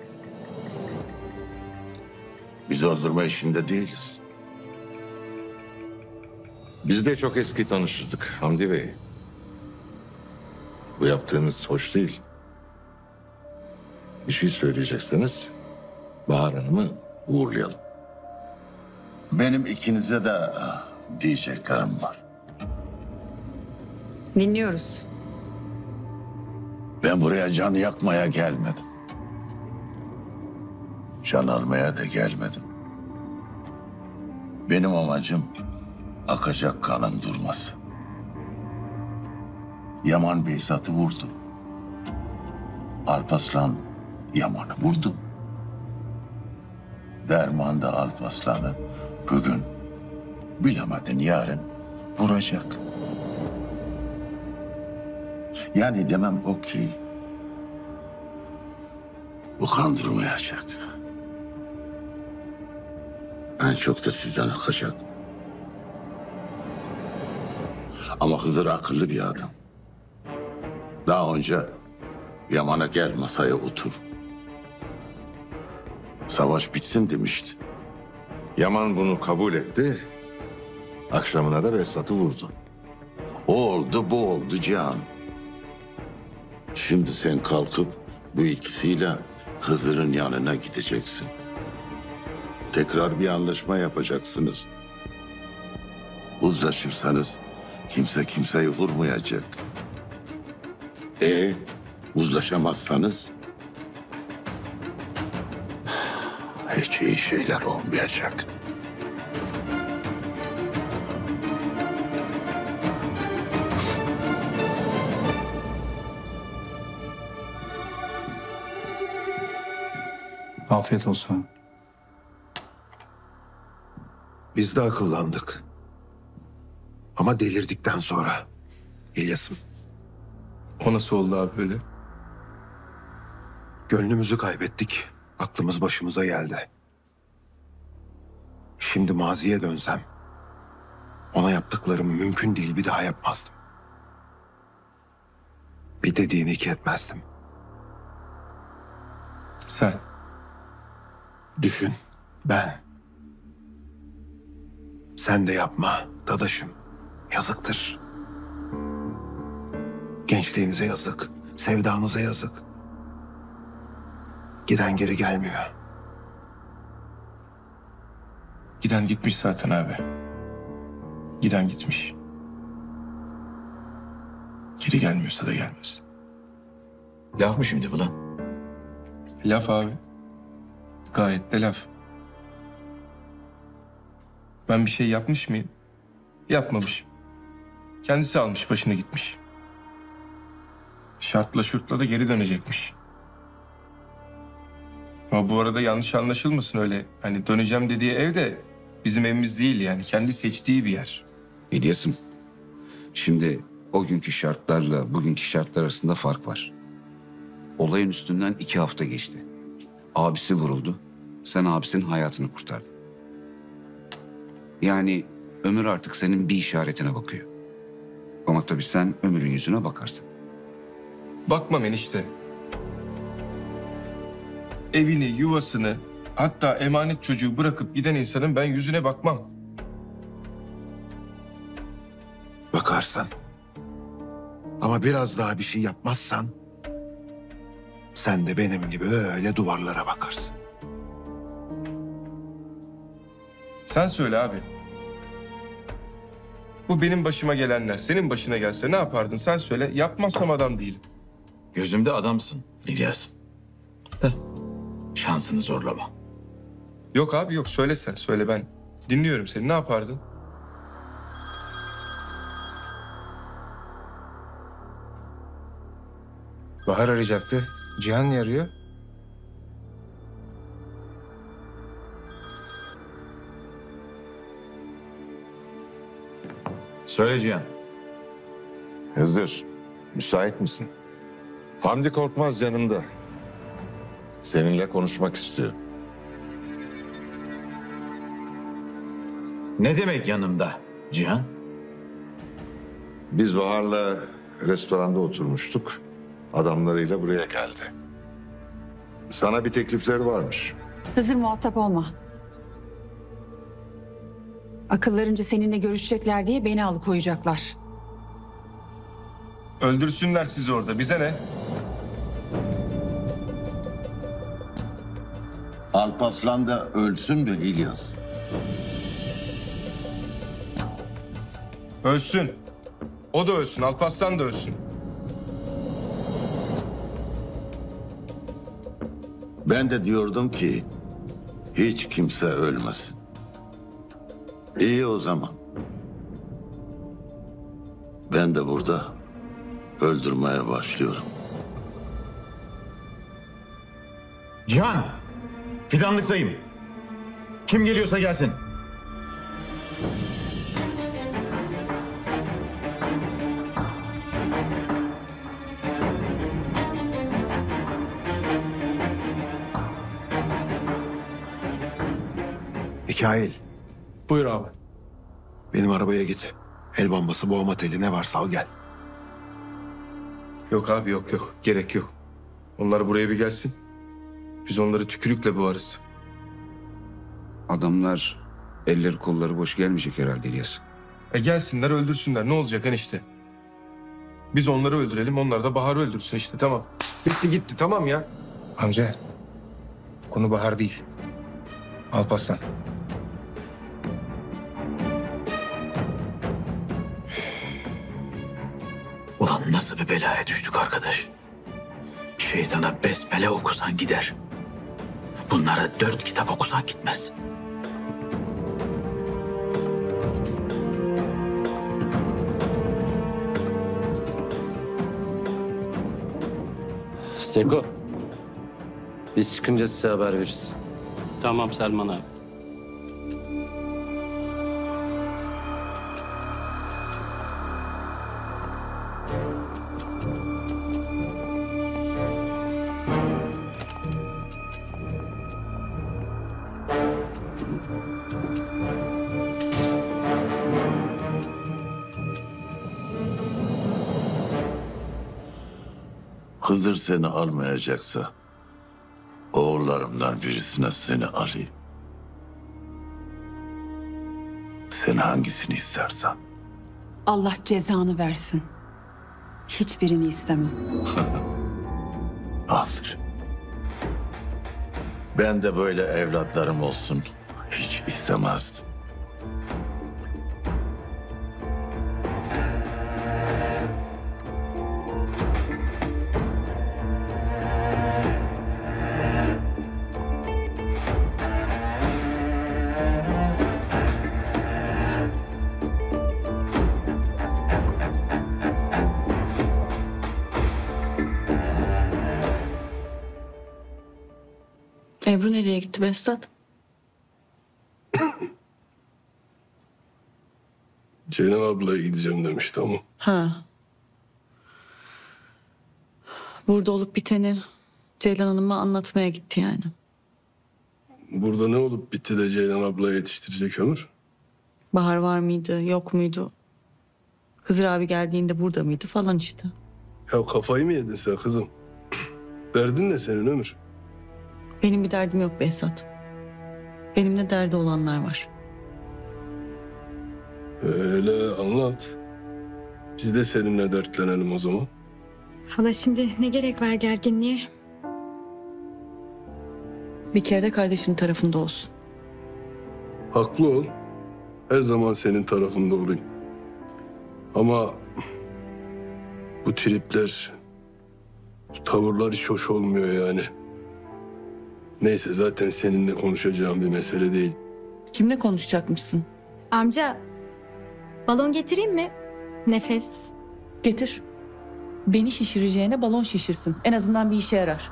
Biz öldürme işinde değiliz. Biz de çok eski tanışırdık Hamdi Bey. Bu yaptığınız hoş değil. Bir şey söyleyecekseniz Bahar Hanım'ı uğurlayalım. Benim ikinize de ah, diyeceklerim var. Dinliyoruz. Ben buraya can yakmaya gelmedim. Can almaya da gelmedim. Benim amacım akacak kanın durması. Yaman Beysat'ı vurdu. Alpaslan Yaman'ı vurdu. Derman da Alpaslan'ı bugün bilemedin yarın vuracak. Yani demem o ki bu kan durmayacak. En çok da sizden akacak. Ama Hızır akıllı bir adam. Daha önce Yaman'a gel masaya otur. Savaş bitsin demişti. Yaman bunu kabul etti. Akşamına da Behzat'ı vurdu. O oldu bu oldu Cihan. Şimdi sen kalkıp bu ikisiyle Hızır'ın yanına gideceksin. Tekrar bir anlaşma yapacaksınız. Uzlaşırsanız kimse kimseyi vurmayacak. E uzlaşamazsanız hiç iyi şeyler olmayacak. Afiyet olsun. Biz de akıllandık. Ama delirdikten sonra. İlyas'ım. O nasıl oldu abi böyle? Gönlümüzü kaybettik. Aklımız başımıza geldi. Şimdi maziye dönsem. Ona yaptıklarımı mümkün değil bir daha yapmazdım. Bir dediğini iki etmezdim. Sen? Düşün. Ben. Sen de yapma dadaşım. Yazıktır. Gençliğinize yazık. Sevdanıza yazık. Giden geri gelmiyor. Giden gitmiş zaten abi. Giden gitmiş. Geri gelmiyorsa da gelmez. Laf mı şimdi bu lan? Laf abi. Gayet de laf. Ben bir şey yapmış mıyım? Yapmamışım. Kendisi almış başını gitmiş. Şartla şurtla da geri dönecekmiş. Ama bu arada yanlış anlaşılmasın öyle. Hani döneceğim dediği ev de bizim evimiz değil yani. Kendi seçtiği bir yer. İlyas'ım, şimdi o günkü şartlarla bugünkü şartlar arasında fark var. Olayın üstünden iki hafta geçti. Abisi vuruldu. Sen abisinin hayatını kurtardın. Yani Ömür artık senin bir işaretine bakıyor. Ama tabii sen Ömür'ün yüzüne bakarsın. Bakmam enişte. Evini, yuvasını, hatta emanet çocuğu bırakıp giden insanın ben yüzüne bakmam. Bakarsan. Ama biraz daha bir şey yapmazsan... ...sen de benim gibi öyle duvarlara bakarsın. Sen söyle abi. Bu benim başıma gelenler. Senin başına gelse ne yapardın? Sen söyle. Yapmazsam adam değilim. Gözümde adamsın İlyas. Heh. Şansını zorlama. Yok abi yok. Söyle sen. Söyle ben. Dinliyorum seni. Ne yapardın? Bahar arayacaktı. Cihan niye arıyor? Söyle Cihan. Hızır, müsait misin? Hamdi Korkmaz yanımda. Seninle konuşmak istiyor. Ne demek yanımda Cihan? Biz Bahar'la restoranda oturmuştuk. Adamlarıyla buraya geldi. Sana bir teklifleri varmış. Hızır muhatap olma. Akıllarınca seninle görüşecekler diye beni alıkoyacaklar. Öldürsünler sizi orada. Bize ne? Alpaslan da ölsün be İlyas. Ölsün. O da ölsün. Alparslan da ölsün. Ben de diyordum ki hiç kimse ölmesin. İyi o zaman. Ben de burada öldürmeye başlıyorum. Cihan! Fidanlıktayım. Kim geliyorsa gelsin. Mikail, Buyur abi. benim arabaya git. El bombası, boğma teli ne varsa al gel. Yok abi yok yok. Gerek yok. Onlar buraya bir gelsin. Biz onları tükürükle boğarız. Adamlar elleri kolları boş gelmeyecek herhalde İlyas. E gelsinler öldürsünler. Ne olacak enişte? Biz onları öldürelim. Onlar da Bahar'ı öldürsün işte. Tamam. Bitti gitti. Tamam ya. Amca. Konu Bahar değil. Alparslan. Nasıl bir belaya düştük arkadaş? Şeytana besmele okusan gider. Bunlara dört kitap okusan gitmez. Seko. Biz çıkınca size haber veririz. Tamam Selman abi. Hızır seni almayacaksa oğullarımdan birisine seni alayım. Sen hangisini istersen. Allah cezanı versin. Hiçbirini istemem. Aferin. Ben de böyle evlatlarım olsun hiç istemezdim. Nereye gitti Bestat? Ceylan ablaya gideceğim demişti ama. Ha. Burada olup biteni Ceylan Hanım'a anlatmaya gitti yani. Burada ne olup bitti de Ceylan ablaya yetiştirecek ömür? Bahar var mıydı, yok muydu? Hızır abi geldiğinde burada mıydı falan işte. Ya kafayı mı yedin sen kızım? Derdin ne senin ömür? Benim bir derdim yok Behzat. Benimle derdi olanlar var. Öyle anlat. Biz de seninle dertlenelim o zaman. Hala şimdi ne gerek var gerginliğe? Bir kere de kardeşinin tarafında olsun. Haklı ol. Her zaman senin tarafında olayım. Ama bu tripler, bu tavırlar hiç hoş olmuyor yani. Neyse zaten seninle konuşacağım bir mesele değil. Kimle konuşacakmışsın? Amca balon getireyim mi? Nefes. Getir. Beni şişireceğine balon şişirsin. En azından bir işe yarar.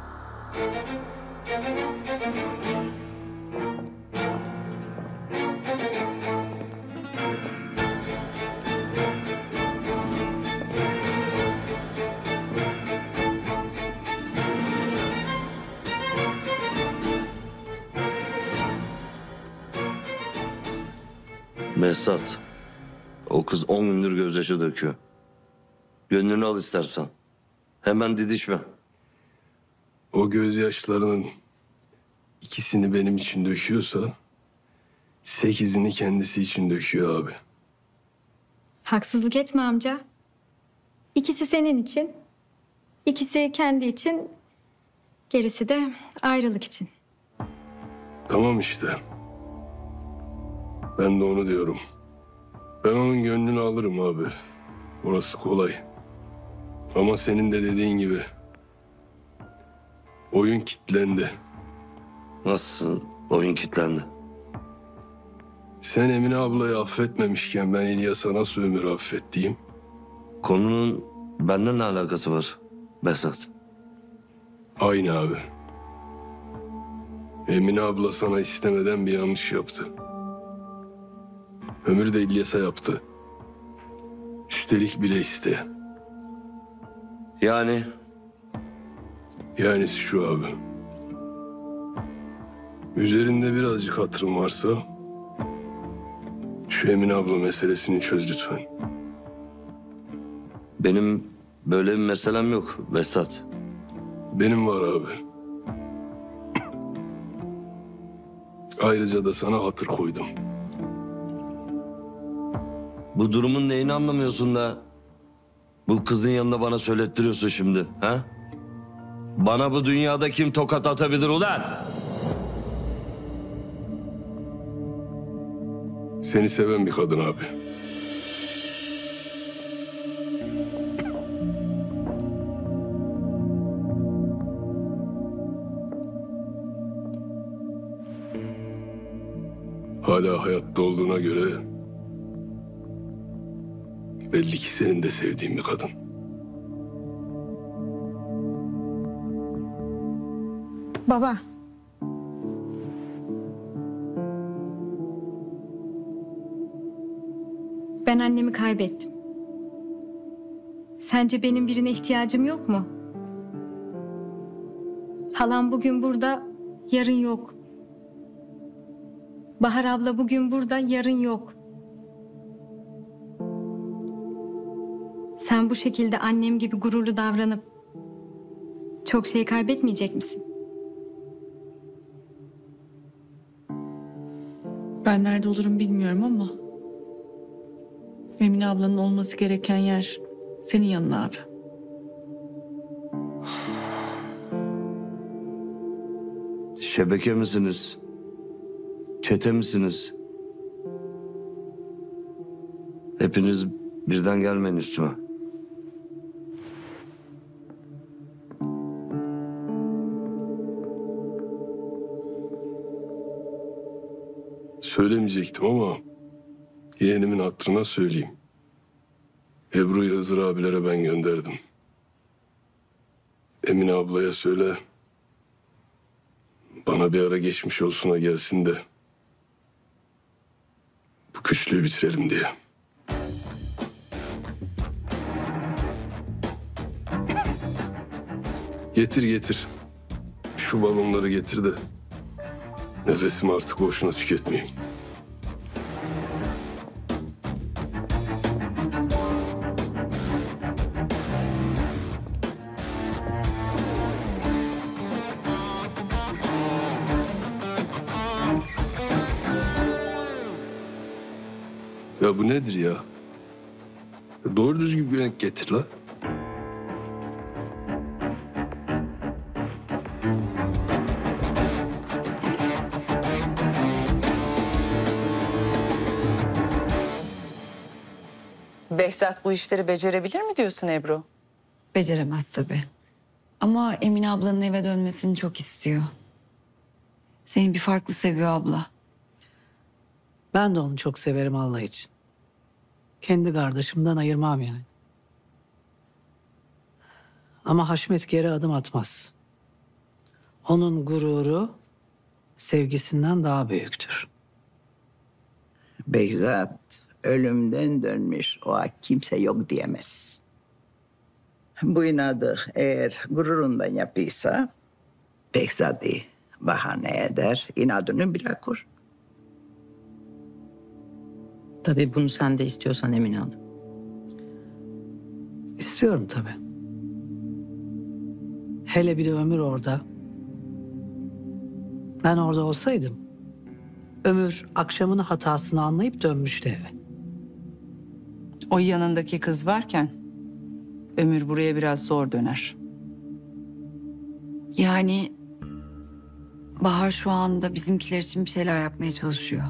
Mesat. O kız on gündür gözyaşı döküyor. Gönlünü al istersen. Hemen didişme. O gözyaşlarının ikisini benim için döküyorsa Sekizini kendisi için döküyor abi. Haksızlık etme amca. İkisi senin için. ikisi kendi için. Gerisi de ayrılık için. Tamam işte. Ben de onu diyorum. Ben onun gönlünü alırım abi. Orası kolay. Ama senin de dediğin gibi. Oyun kitlendi. Nasıl oyun kitlendi? Sen Emine ablayı affetmemişken ben İlyas'a nasıl ömür affettiğim? Konunun benden ne alakası var Behzat? Aynı abi. Emine abla sana istemeden bir yanlış yaptı. Ömür de İlyas'a yaptı. Üstelik bile iste. Yani? Yani şu abi. Üzerinde birazcık hatırım varsa... ...şu Emine abla meselesini çöz lütfen. Benim böyle bir meselem yok Behzat. Benim var abi. Ayrıca da sana hatır koydum. Bu durumun neyini anlamıyorsun da bu kızın yanında bana söylettiriyorsun şimdi ha? Bana bu dünyada kim tokat atabilir ulan? Seni seven bir kadın abi. Hala hayatta olduğuna göre belli ki senin de sevdiğin bir kadın. Baba. Ben annemi kaybettim. Sence benim birine ihtiyacım yok mu? Halam bugün burada, yarın yok. Bahar abla bugün burada, yarın yok. Sen bu şekilde annem gibi gururlu davranıp çok şey kaybetmeyecek misin? Ben nerede olurum bilmiyorum ama... Emine ablanın olması gereken yer senin yanın abi. Şebeke misiniz? Çete misiniz? Hepiniz birden gelmeyin üstüme. Söylemeyecektim ama yeğenimin hatırına söyleyeyim. Ebru'yu Hızır abilere ben gönderdim. Emine ablaya söyle. Bana bir ara geçmiş olsuna gelsin de. Bu küslüğü bitirelim diye. Getir getir. Şu balonları getir de. Nefesimi artık boşuna tüketmeyeyim. İşleri becerebilir mi diyorsun Ebru? Beceremez tabii. Ama Emine ablanın eve dönmesini çok istiyor. Seni bir farklı seviyor abla. Ben de onu çok severim Allah için. Kendi kardeşimden ayırmam yani. Ama Haşmet geri adım atmaz. Onun gururu sevgisinden daha büyüktür. Behzat ölümden dönmüş o kimse yok diyemez. Bu inadı eğer gururundan yapıysa Behzat'ı bahane eder, inadını bırakır. Tabii bunu sen de istiyorsan Emine Hanım. İstiyorum tabii. Hele bir de Ömür orada. Ben orada olsaydım Ömür akşamını hatasını anlayıp dönmüştü eve. O yanındaki kız varken Ömür buraya biraz zor döner. Yani Bahar şu anda bizimkiler için bir şeyler yapmaya çalışıyor.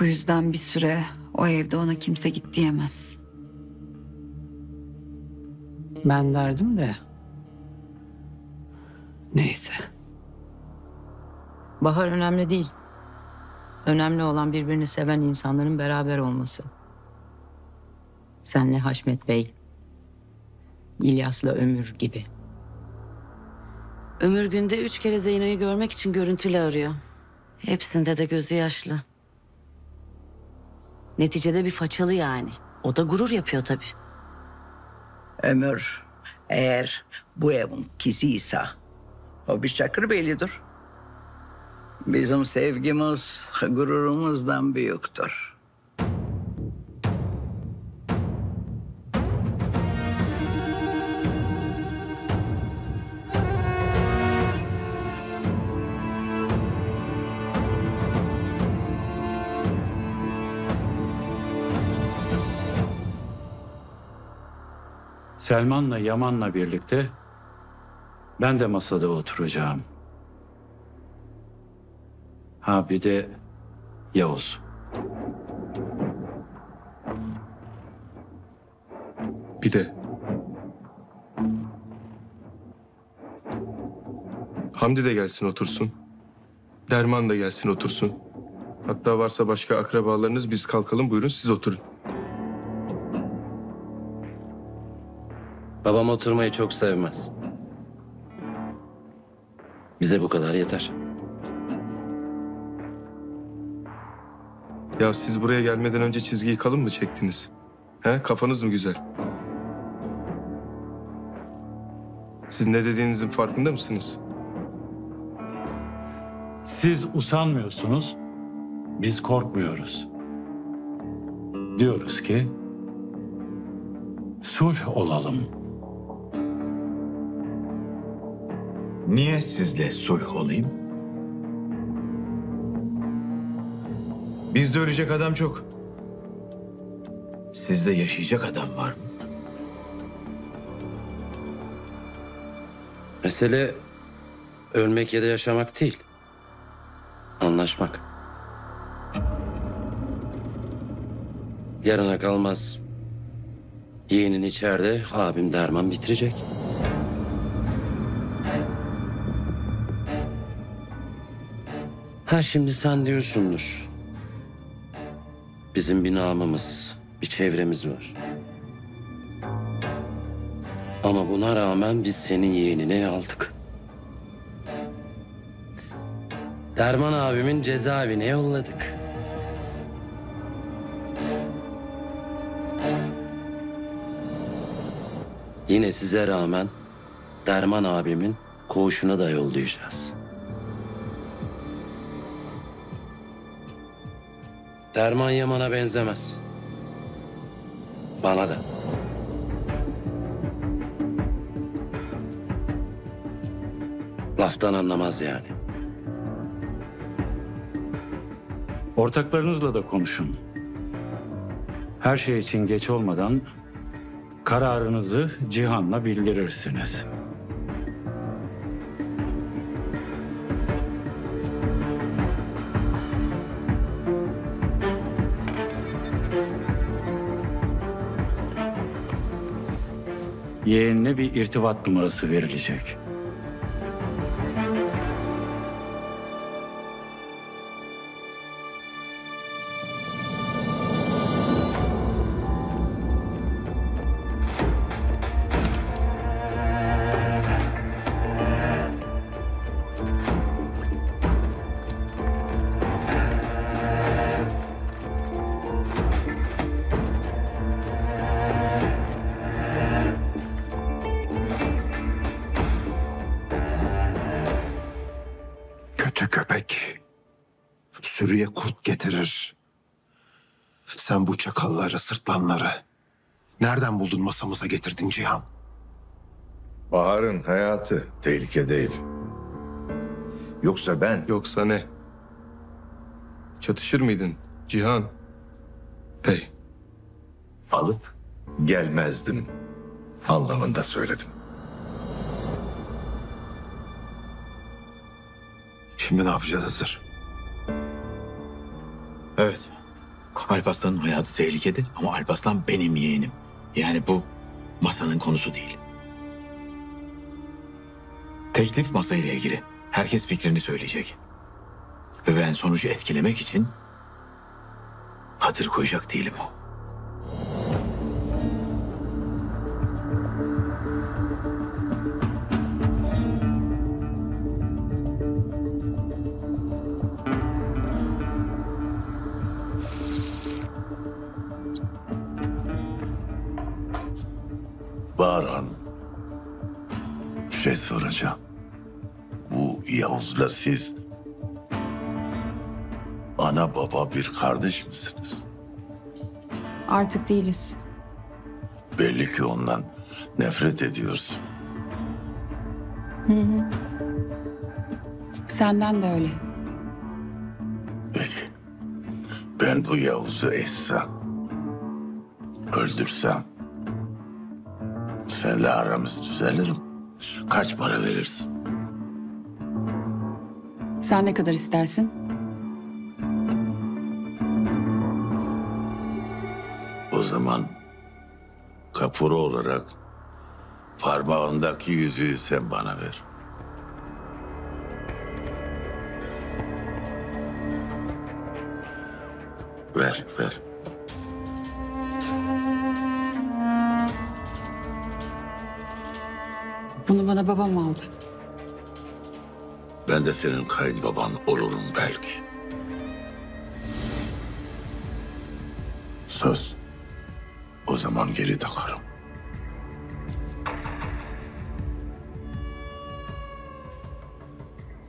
Bu yüzden bir süre o evde ona kimse git diyemez. Ben derdim de. Neyse. Bahar önemli değil. Önemli olan birbirini seven insanların beraber olması. Senle Haşmet Bey, İlyas'la Ömür gibi. Ömür günde üç kere Zeyno'yu görmek için görüntülü arıyor. Hepsinde de gözü yaşlı. Neticede bir façalı yani. O da gurur yapıyor tabii. Ömür eğer bu evin kızıysa o bir Çakırbeyli'dir. Bizim sevgimiz gururumuzdan büyüktür. Selman'la Yaman'la birlikte ben de masada oturacağım. Ha bir de Yavuz. Bir de. Hamdi de gelsin otursun. Derman da gelsin otursun. Hatta varsa başka akrabalarınız biz kalkalım buyurun siz oturun. Babam oturmayı çok sevmez. Bize bu kadar yeter. Ya siz buraya gelmeden önce çizgiyi kalın mı çektiniz? He kafanız mı güzel? Siz ne dediğinizin farkında mısınız? Siz usanmıyorsunuz, biz korkmuyoruz. Diyoruz ki sulh olalım. Niye sizle sulh olayım? Bizde ölecek adam çok. Sizde yaşayacak adam var mı? Mesele ölmek ya da yaşamak değil. Anlaşmak. Yarına kalmaz. Yeğenin içeride, abim derman bitirecek. Ha şimdi sen diyorsundur. Bizim bir namımız, bir çevremiz var. Ama buna rağmen biz senin yeğenini aldık. Derman abimin cezaevine yolladık. Yine size rağmen Derman abimin koğuşuna da yollayacağız. Derman Yaman'a benzemez. Bana da. Laftan anlamaz yani. Ortaklarınızla da konuşun. Her şey için geç olmadan kararınızı Cihan'la bildirirsiniz. Bir irtibat numarası verilecek. Cihan? Bahar'ın hayatı tehlikedeydi. Yoksa ben... Yoksa ne? Çatışır mıydın Cihan? Bey. Alıp gelmezdim anlamında söyledim. Şimdi ne yapacağız Hızır? Evet. Alparslan'ın hayatı tehlikede ama Alparslan benim yeğenim. Yani bu masanın konusu değil. Teklif masayla ilgili. Herkes fikrini söyleyecek. Ve ben sonucu etkilemek için hatır koyacak değilim. Siz ana baba bir kardeş misiniz? Artık değiliz. Belli ki ondan nefret ediyorsun. Hı hı. Senden de öyle. Peki. Ben bu Yavuz'u essem, öldürsem, seninle aramız düzelir mi? Kaç para verirsin? Sen ne kadar istersin? O zaman kapura olarak parmağındaki yüzüğü sen bana ver. Ver, ver. Bunu bana babam aldı. Ben de senin kayınbaban olurum belki. Söz. O zaman geri takarım.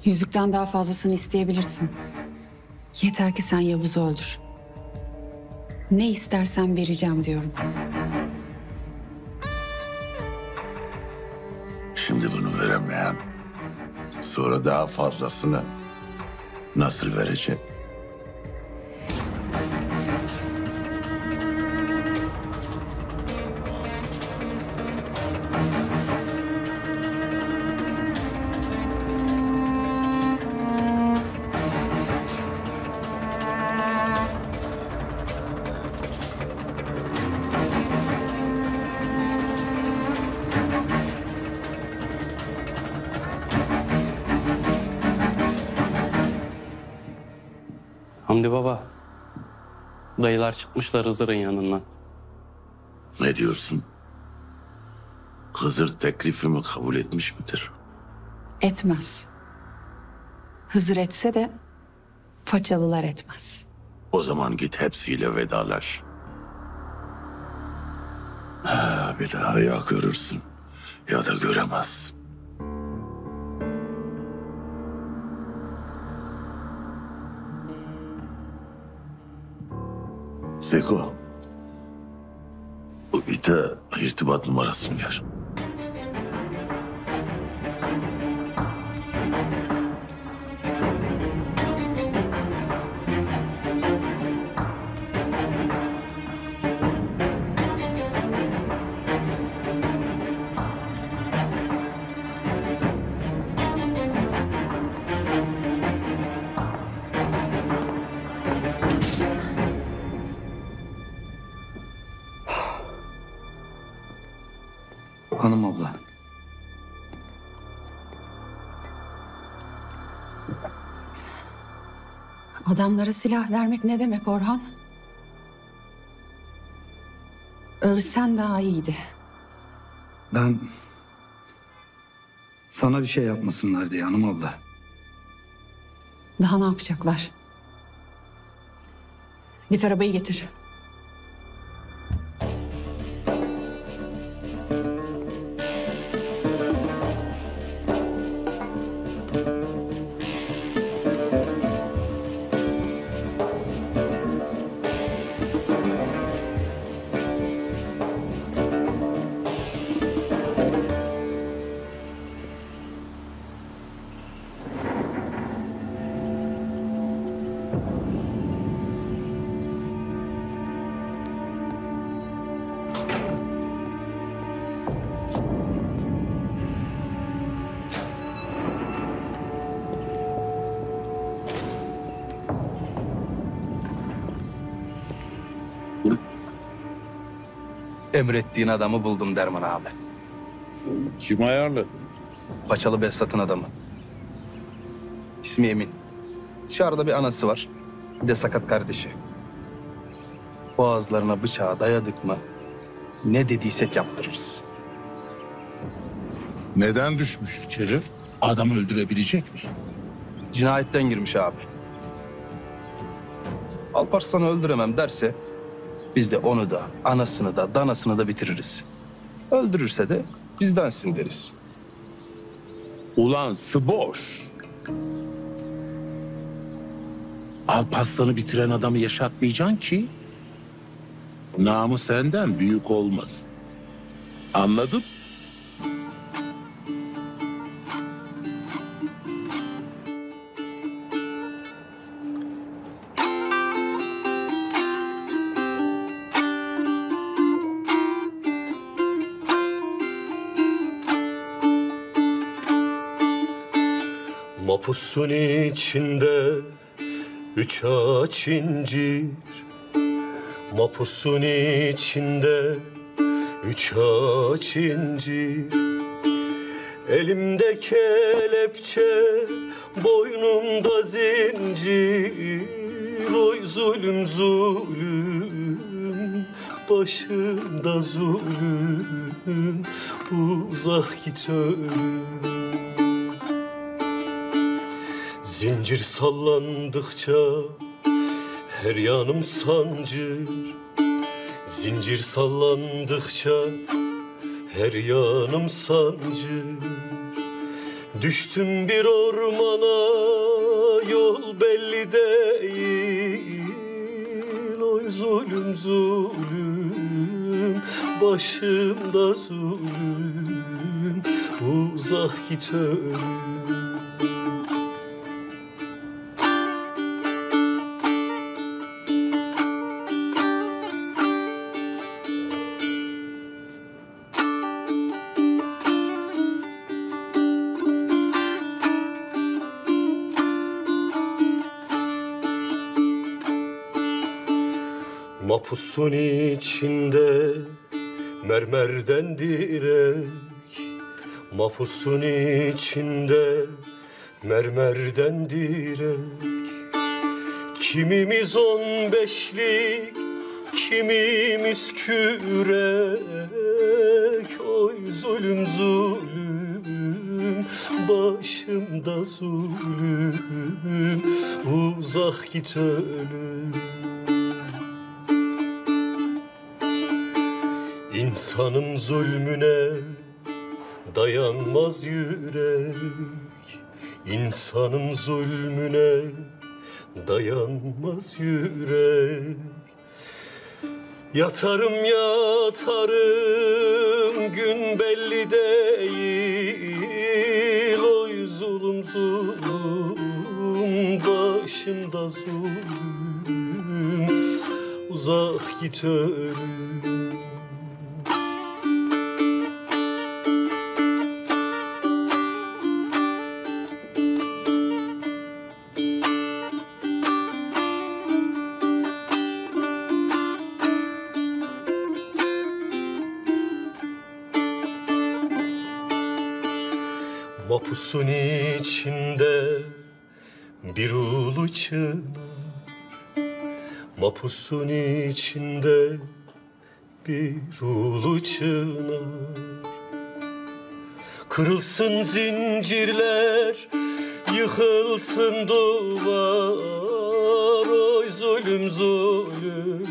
Yüzükten daha fazlasını isteyebilirsin. Yeter ki sen Yavuz'u öldür. Ne istersen vereceğim diyorum. Sonra daha fazlasını nasıl verecek? Dayılar çıkmışlar Hızır'ın yanından. Ne diyorsun? Hızır teklifimi kabul etmiş midir? Etmez. Hızır etse de façalılar etmez. O zaman git hepsiyle vedalaş. Ha, bir daha ya görürsün ya da göremezsin. Seko. Bu ite irtibat numarasını ver. Adamlara silah vermek ne demek Orhan? Ölsen daha iyiydi. Ben sana bir şey yapmasınlar diye hanım abla. Daha ne yapacaklar? Git arabayı getir. Emrettiğin adamı buldum Derman abi. Kim ayarladı? Paçalı Behzat'ın adamı. İsmi Emin. Dışarıda bir anası var. Bir de sakat kardeşi. Boğazlarına bıçağı dayadık mı ne dediysek yaptırırız. Neden düşmüş içeri? Adam öldürebilecek mi? Cinayetten girmiş abi. Alparslan'ı öldüremem derse biz de onu da anasını da danasını da bitiririz. Öldürürse de bizdensin deriz. Ulan sıboş. Alparslan'ı bitiren adamı yaşatmayacaksın ki namı senden büyük olmasın. Anladın? Mapusun içinde üç ağaç incir. Mapusun içinde üç ağaç incir. Elimde kelepçe, boynumda zincir. Oy zulüm zulüm, başımda zulüm. Uzak git ölüm Zincir sallandıkça her yanım sancır. Zincir sallandıkça her yanım sancır. Düştüm bir ormana yol belli değil. Oy zulüm zulüm başımda zulüm. Uzak git ölüm Mapusun içinde mermerden direk Mapusun içinde mermerden direk. Kimimiz on beşlik, kimimiz kürek. Oy zulüm zulüm, başımda zulüm. Uzak git ölüm İnsanın zulmüne dayanmaz yürek. İnsanın zulmüne dayanmaz yürek. Yatarım yatarım gün belli değil. Oy zulüm zulüm başımda zulüm. Uzak git ölüm Mapusun içinde bir ulu çınar. Mapusun içinde bir ulu çınar. Kırılsın zincirler, yıkılsın duvar. Oy zulüm zulüm,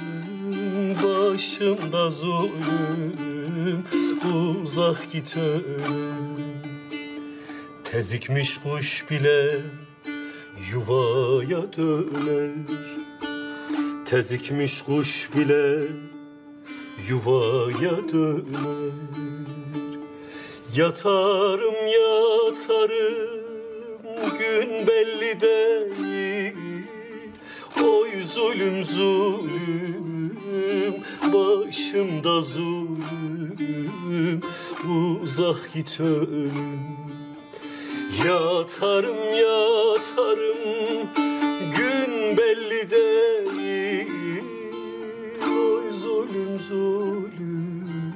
başımda zulüm. Uzak git ölüm Tezikmiş kuş bile yuvaya döner. Tezikmiş kuş bile yuvaya döner. Yatarım yatarım gün belli değil. Oy zulüm zulüm başımda zulüm. Uzak git ölüm Yatarım yatarım. Gün belli değil. Oy zulüm zulüm.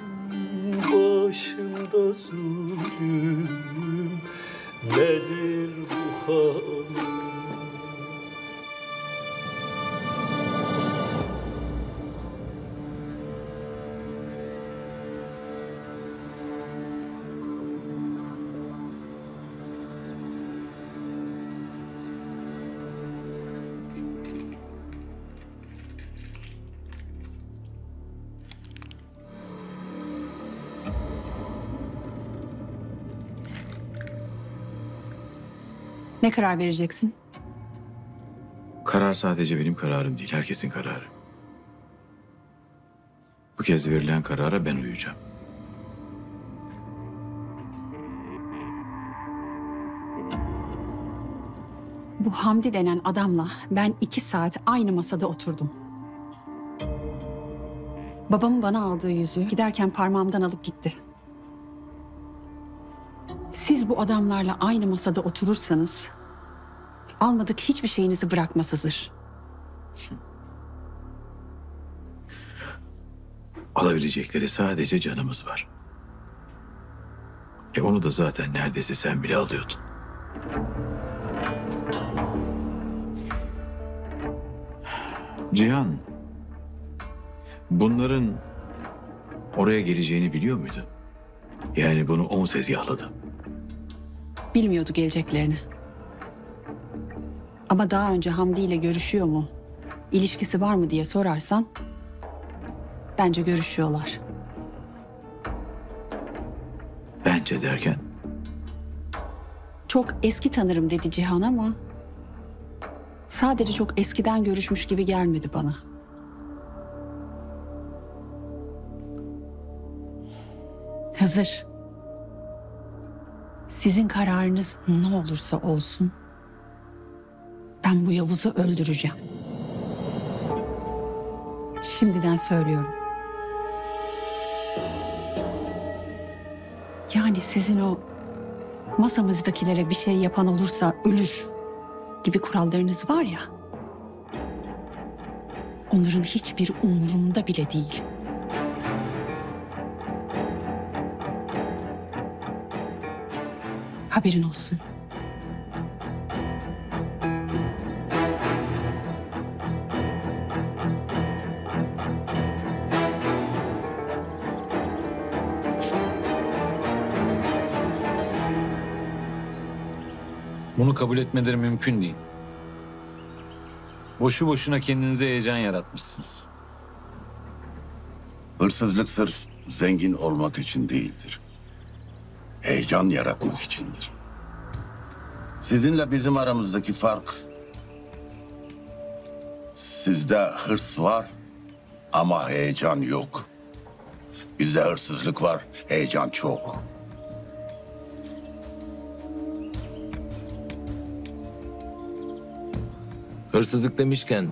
Başımda zulüm. Nedir bu hal? Ne karar vereceksin? Karar sadece benim kararım değil, herkesin kararı. Bu kez verilen karara ben uyacağım. Bu Hamdi denen adamla ben iki saat aynı masada oturdum. Babamın bana aldığı yüzüğü giderken parmağımdan alıp gitti. Siz bu adamlarla aynı masada oturursanız almadık hiçbir şeyinizi bırakmaz Hızır. Alabilecekleri sadece canımız var. E onu da zaten neredeyse sen bile alıyordun. Cihan, bunların oraya geleceğini biliyor muydu? Yani bunu o mu tezgahladı? Bilmiyordu geleceklerini. Ama daha önce Hamdi ile görüşüyor mu? İlişkisi var mı diye sorarsan bence görüşüyorlar. Bence derken Çok eski tanırım dedi Cihan ama sadece çok eskiden görüşmüş gibi gelmedi bana. Hazır. Sizin kararınız ne olursa olsun ben bu Yavuz'u öldüreceğim. Şimdiden söylüyorum. Yani sizin o masamızdakilere bir şey yapan olursa ölür gibi kurallarınız var ya. Onların hiçbir umurumda bile değil. Haberin olsun. Bunu kabul etmeleri mümkün değil. Boşu boşuna kendinize heyecan yaratmışsınız. Hırsızlık sırf zengin olmak için değildir. Heyecan yaratmak içindir. Sizinle bizim aramızdaki fark... Sizde hırs var ama heyecan yok. Bizde hırsızlık var, heyecan çok. Hırsızlık demişken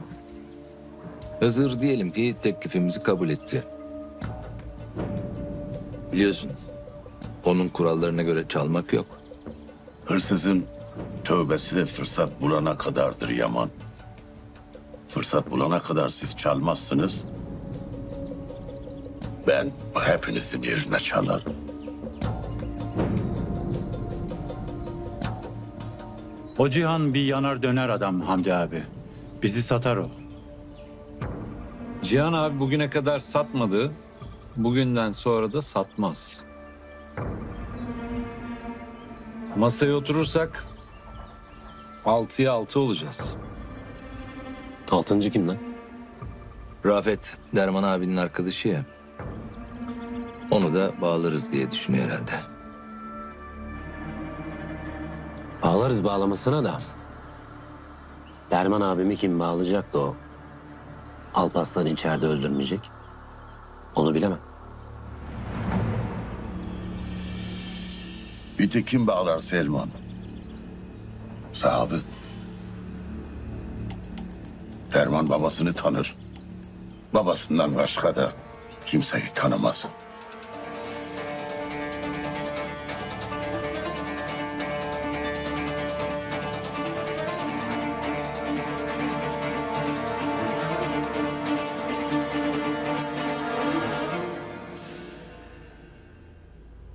Hızır diyelim ki teklifimizi kabul etti. Biliyorsun onun kurallarına göre çalmak yok. Hırsızın tövbesi fırsat bulana kadardır Yaman. Fırsat bulana kadar siz çalmazsınız. Ben hepinizin yerine çalarım. O Cihan bir yanar döner adam Hamdi abi. Bizi satar o. Cihan abi bugüne kadar satmadı. Bugünden sonra da satmaz. Masaya oturursak altıya altı olacağız. Altıncı kim lan? Rafet Derman abinin arkadaşı ya. Onu da bağlarız diye düşünüyor herhalde. Bağlarız bağlamasına da. Derman abimi kim bağlayacak da o. Alpaslan içeride öldürmeyecek. Onu bilemem. Bir tek kim bağlar Selman? Sahabı. Derman babasını tanır. Babasından başka da kimseyi tanımaz.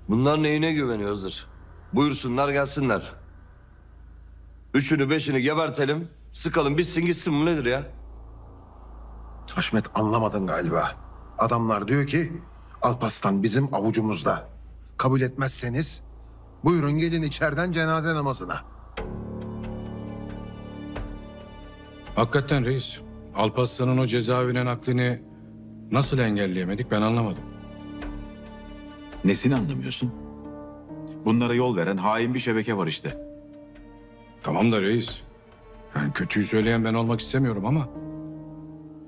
Bunlar neyine güveniyor Hızır? Buyursunlar gelsinler. Üçünü beşini gebertelim. Sıkalım bitsin gitsin bu nedir ya? Haşmet anlamadın galiba. Adamlar diyor ki Alpaslan bizim avucumuzda. Kabul etmezseniz buyurun gelin içeriden cenaze namazına. Hakikaten reis. Alparslan'ın o cezaevine naklini nasıl engelleyemedik ben anlamadım. Nesini anlamıyorsun? Bunlara yol veren hain bir şebeke var işte. Tamam da reis. Yani kötüyü söyleyen ben olmak istemiyorum ama...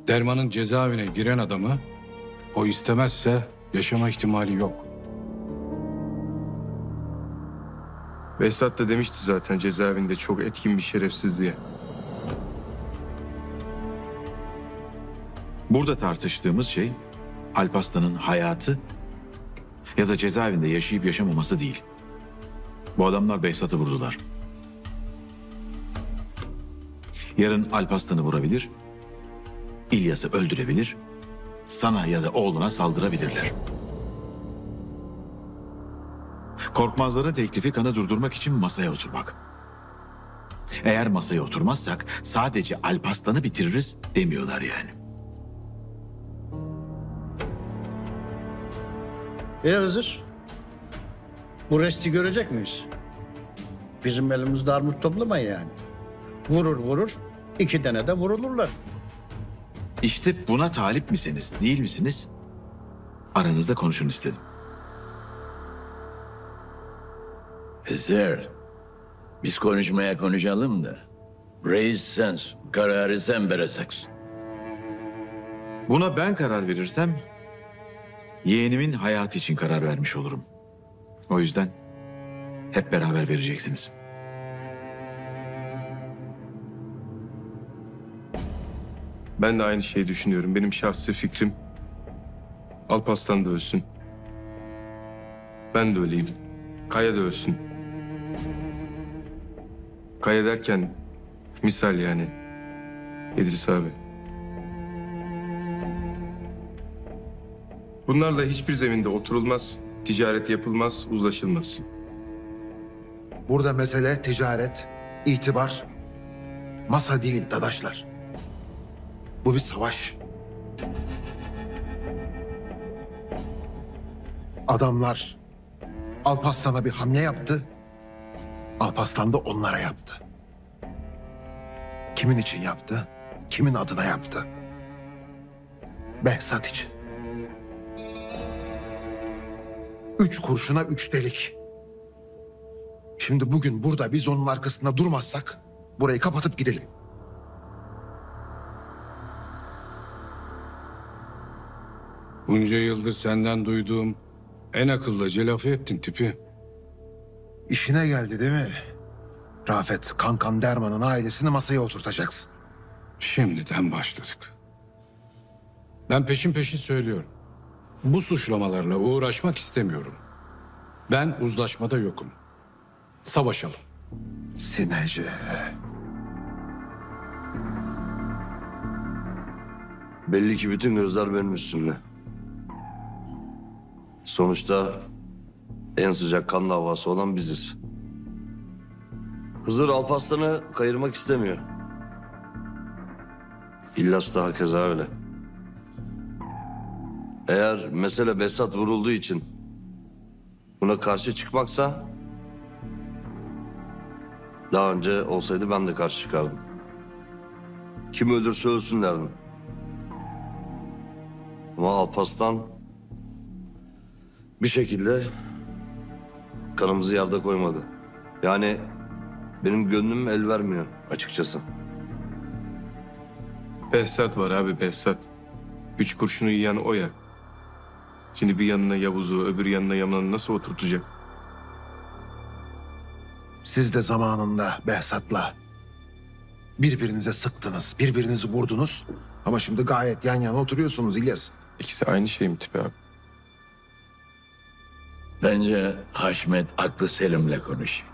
Derman'ın cezaevine giren adamı o istemezse yaşama ihtimali yok. Behzat da demişti zaten cezaevinde çok etkin bir şerefsiz diye. Burada tartıştığımız şey Alparslan'ın hayatı ya da cezaevinde yaşayıp yaşamaması değil. Bu adamlar Behzat'ı vurdular. Yarın Alparslan'ı vurabilir, İlyas'ı öldürebilir, sana ya da oğluna saldırabilirler. Korkmazların teklifi kanı durdurmak için masaya oturmak. Eğer masaya oturmazsak sadece Alparslan'ı bitiririz demiyorlar yani. E Hızır? Bu resti görecek miyiz? Bizim elimizde armut toplamayın yani. Vurur vurur, iki tane de vurulurlar. İşte buna talip misiniz, değil misiniz? Aranızda konuşun istedim. Hızır, biz konuşmaya konuşalım da. Reis sensin, kararı sen vereceksin. Buna ben karar verirsem yeğenimin hayatı için karar vermiş olurum. O yüzden hep beraber vereceksiniz. Ben de aynı şeyi düşünüyorum. Benim şahsi fikrim Alparslan da ölsün. Ben de öleyim. Kaya da ölsün. Kaya derken misal yani. İdris abi. Bunlarla hiçbir zeminde oturulmaz, ticaret yapılmaz, uzlaşılmaz. Burada mesele ticaret, itibar, masa değil dadaşlar. Bu bir savaş. Adamlar Alparslan'a bir hamle yaptı. Alparslan da onlara yaptı. Kimin için yaptı? Kimin adına yaptı? Behzat için. Üç kurşuna üç delik. Şimdi bugün burada biz onun arkasında durmazsak burayı kapatıp gidelim. Bunca yıldır senden duyduğum en akıllıca lafı ettin tipi. İşine geldi değil mi? Rafet, Kankan Derman'ın ailesini masaya oturtacaksın. Şimdiden başladık. Ben peşin peşin söylüyorum. Bu suçlamalarla uğraşmak istemiyorum. Ben uzlaşmada yokum. Savaşalım. Sinece. Belli ki bütün gözler benim üstümde. Sonuçta en sıcak kan davası olan biziz. Hızır Alparslan'ı kayırmak istemiyor. İllas daha keza öyle. Eğer mesele Besat vurulduğu için buna karşı çıkmaksa daha önce olsaydı ben de karşı çıkardım. Kim öldürse ölsün derdim. Ama Alparslan bir şekilde kanımızı yerde koymadı. Yani benim gönlüm el vermiyor açıkçası. Behzat var abi Behzat. Üç kurşunu yiyen o ya. Şimdi bir yanına Yavuz'u, öbür yanına Yaman'ı nasıl oturtacak? Siz de zamanında Behzat'la birbirinize sıktınız, birbirinizi vurdunuz. Ama şimdi gayet yan yana oturuyorsunuz İlyas. İkisi aynı şey mi tipi abi? Bence Haşmet aklı selimle konuşuyor.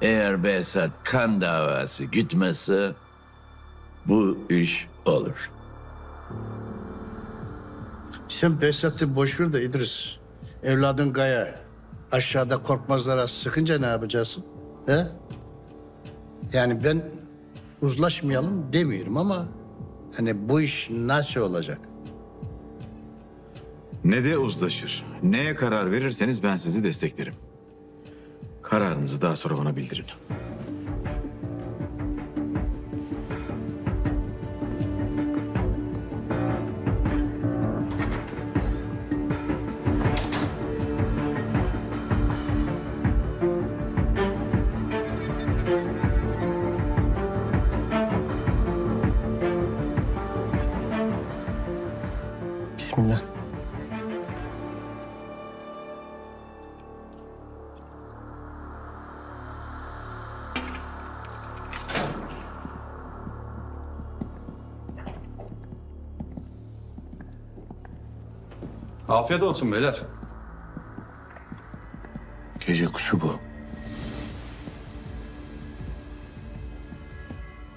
Eğer Behzat kan davası gütmezse bu iş olur. Sen Behzat'ı boş ver de İdris. Evladın Gaya aşağıda korkmazlara sıkınca ne yapacaksın? He? Yani ben uzlaşmayalım demiyorum ama hani bu iş nasıl olacak? Ne de uzlaşır. Neye karar verirseniz ben sizi desteklerim. Kararınızı daha sonra bana bildirin. Afiyet olsun beyler. Gece kuşu bu.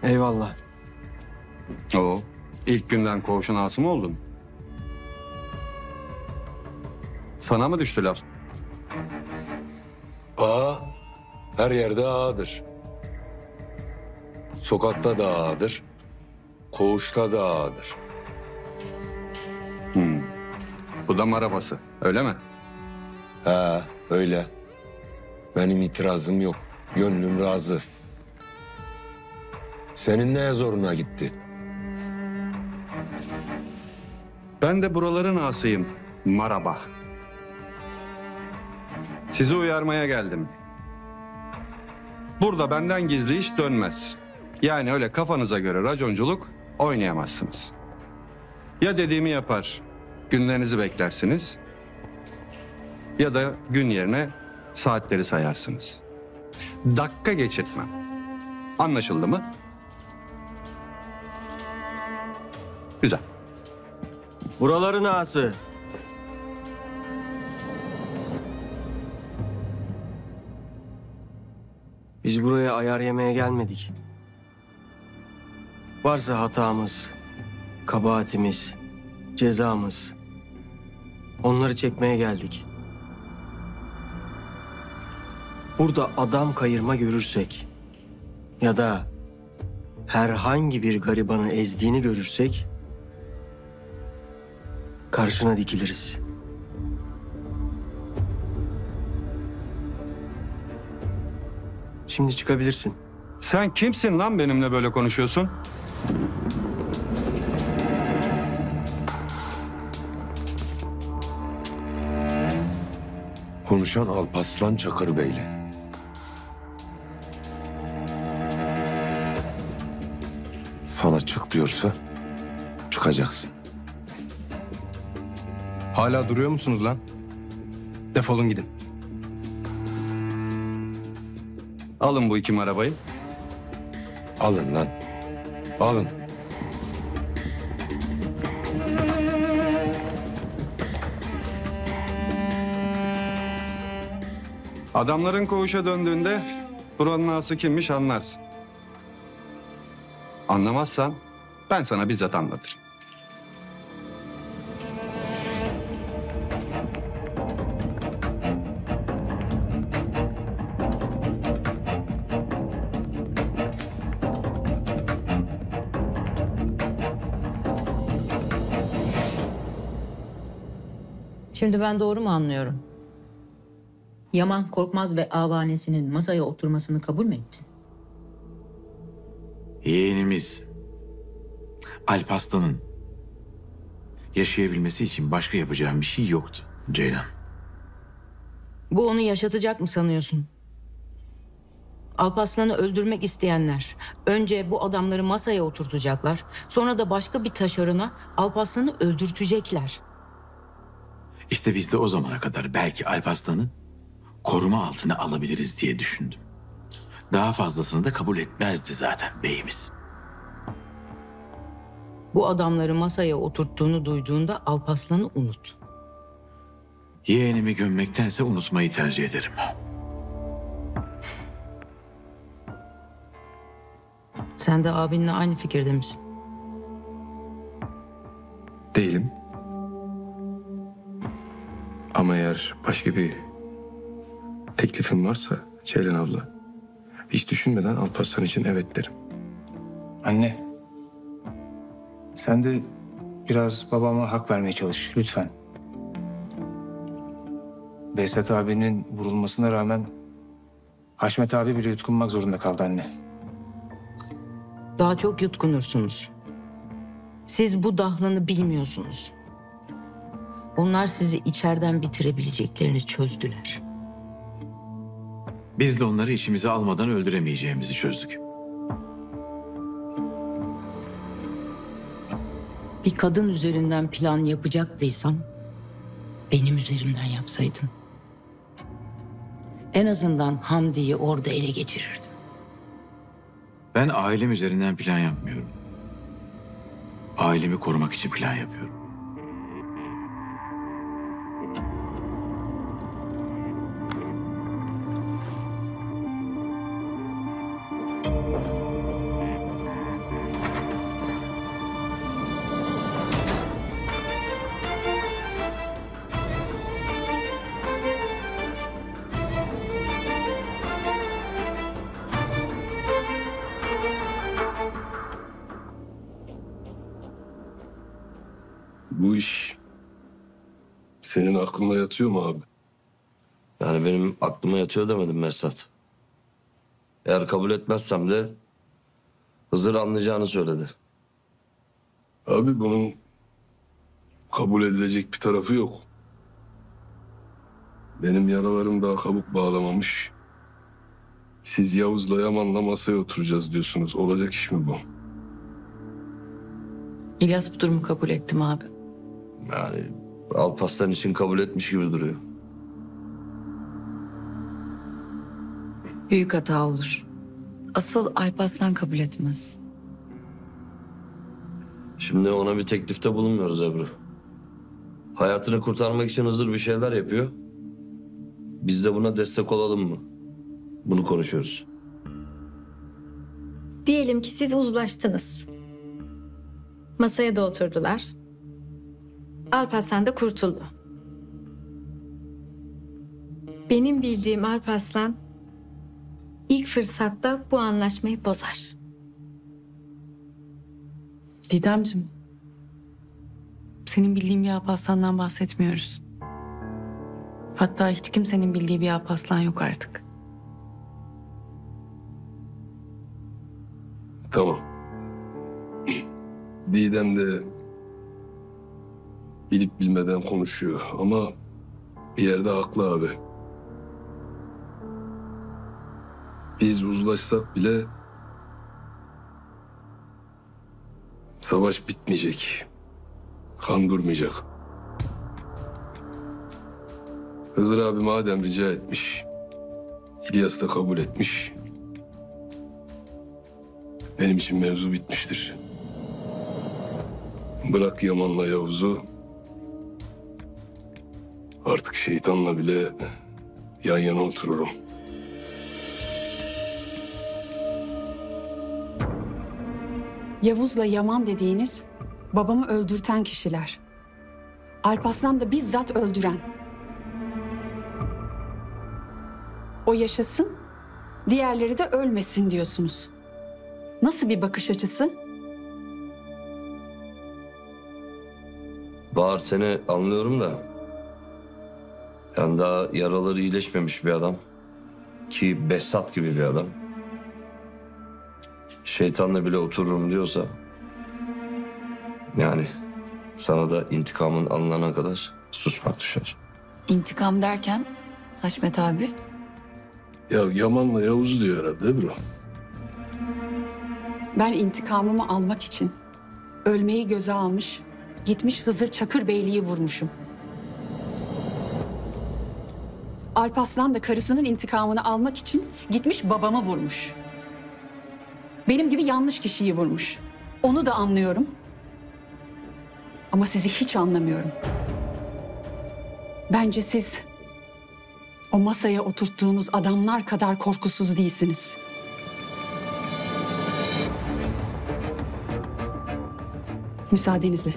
Eyvallah. Oo, ilk günden koğuşun ağası mı oldun? Sana mı düştü laf? Ağa her yerde ağadır. Sokakta da ağadır. Koğuşta da ağadır. Bu da marabası, öyle mi? Ha öyle. Benim itirazım yok. Gönlüm razı. Senin neye zoruna gitti? Ben de buraların ağasıyım. Maraba. Sizi uyarmaya geldim. Burada benden gizli iş dönmez. Yani öyle kafanıza göre raconculuk oynayamazsınız. Ya dediğimi yapar, günlerinizi beklersiniz. Ya da gün yerine saatleri sayarsınız. Dakika geçirtmem. Anlaşıldı mı? Güzel. Buraların ağası. Biz buraya ayar yemeye gelmedik. Varsa hatamız, kabahatimiz, cezamız. Onları çekmeye geldik. Burada adam kayırma görürsek ya da herhangi bir garibanı ezdiğini görürsek karşına dikiliriz. Şimdi çıkabilirsin. Sen kimsin lan benimle böyle konuşuyorsun? Konuşan Alpaslan Çakır Beyli. Sana çık diyorsa çıkacaksın. Hala duruyor musunuz lan? Defolun gidin. Alın bu iki arabayı. Alın lan. Alın. Adamların koğuşa döndüğünde buranın ağası kimmiş anlarsın. Anlamazsan ben sana bizzat anlatırım. Şimdi ben doğru mu anlıyorum? Yaman Korkmaz ve avanesinin masaya oturmasını kabul mü ettin? Yeğenimiz Alparslan'ın yaşayabilmesi için başka yapacağım bir şey yoktu Ceylan. Bu onu yaşatacak mı sanıyorsun? Alparslan'ı öldürmek isteyenler önce bu adamları masaya oturtacaklar. Sonra da başka bir taşerona Alparslan'ı öldürtecekler. İşte biz de o zamana kadar belki Alparslan'ı koruma altına alabiliriz diye düşündüm. Daha fazlasını da kabul etmezdi zaten beyimiz. Bu adamları masaya oturttuğunu duyduğunda Alparslan'ı unut. Yeğenimi gömmektense unutmayı tercih ederim. Sen de abinle aynı fikirde misin? Değilim. Ama eğer başka bir teklifin varsa Ceylan abla hiç düşünmeden Alparslan için evet derim. Anne. Sen de biraz babama hak vermeye çalış lütfen. Behzat abinin vurulmasına rağmen Haşmet abi bile yutkunmak zorunda kaldı anne. Daha çok yutkunursunuz. Siz bu dahlanı bilmiyorsunuz. Onlar sizi içeriden bitirebileceklerini çözdüler. Biz de onları içimize almadan öldüremeyeceğimizi çözdük. Bir kadın üzerinden plan yapacaktıysan benim üzerimden yapsaydın. En azından Hamdi'yi orada ele geçirirdim. Ben ailem üzerinden plan yapmıyorum. Ailemi korumak için plan yapıyorum. Aklına yatıyor mu abi? Yani benim aklıma yatıyor demedim Mesut. Eğer kabul etmezsem de Hızır anlayacağını söyledi. Abi bunun kabul edilecek bir tarafı yok. Benim yaralarım daha kabuk bağlamamış. Siz Yavuz'la Yaman'la masaya oturacağız diyorsunuz. Olacak iş mi bu? İlyas bu durumu kabul ettim abi. Yani Alpaslan için kabul etmiş gibi duruyor. Büyük hata olur. Asıl Alparslan kabul etmez. Şimdi ona bir teklifte bulunmuyoruz Ebru. Hayatını kurtarmak için Hızır bir şeyler yapıyor. Biz de buna destek olalım mı? Bunu konuşuyoruz. Diyelim ki siz uzlaştınız. Masaya da oturdular. Alparslan da kurtuldu. Benim bildiğim Alparslan ilk fırsatta bu anlaşmayı bozar. Didemciğim. Senin bildiğin bir Alparslan'dan bahsetmiyoruz. Hatta hiç kimsenin bildiği bir Alparslan yok artık. Tamam. Didem de bilip bilmeden konuşuyor ama bir yerde haklı abi. Biz uzlaşsak bile savaş bitmeyecek. Kan durmayacak. Hızır abi madem rica etmiş, İlyas da kabul etmiş. Benim için mevzu bitmiştir. Bırak Yaman'la Yavuz'u. Artık şeytanla bile yan yana otururum. Yavuz'la Yaman dediğiniz babamı öldürten kişiler. Alpaslan da bizzat öldüren. O yaşasın, diğerleri de ölmesin diyorsunuz. Nasıl bir bakış açısı? Bahar seni anlıyorum da. Yani daha yaraları iyileşmemiş bir adam. Ki Behzat gibi bir adam. Şeytanla bile otururum diyorsa. Yani sana da intikamın alınana kadar susmak düşer. İntikam derken Haşmet abi Ya Yaman'la Yavuz diyor herhalde Ebru. Ben intikamımı almak için ölmeyi göze almış, gitmiş Hızır Çakır Beyliği vurmuşum. Alpaslan da karısının intikamını almak için gitmiş babamı vurmuş. Benim gibi yanlış kişiyi vurmuş. Onu da anlıyorum. Ama sizi hiç anlamıyorum. Bence siz o masaya oturttuğunuz adamlar kadar korkusuz değilsiniz. Müsaadenizle.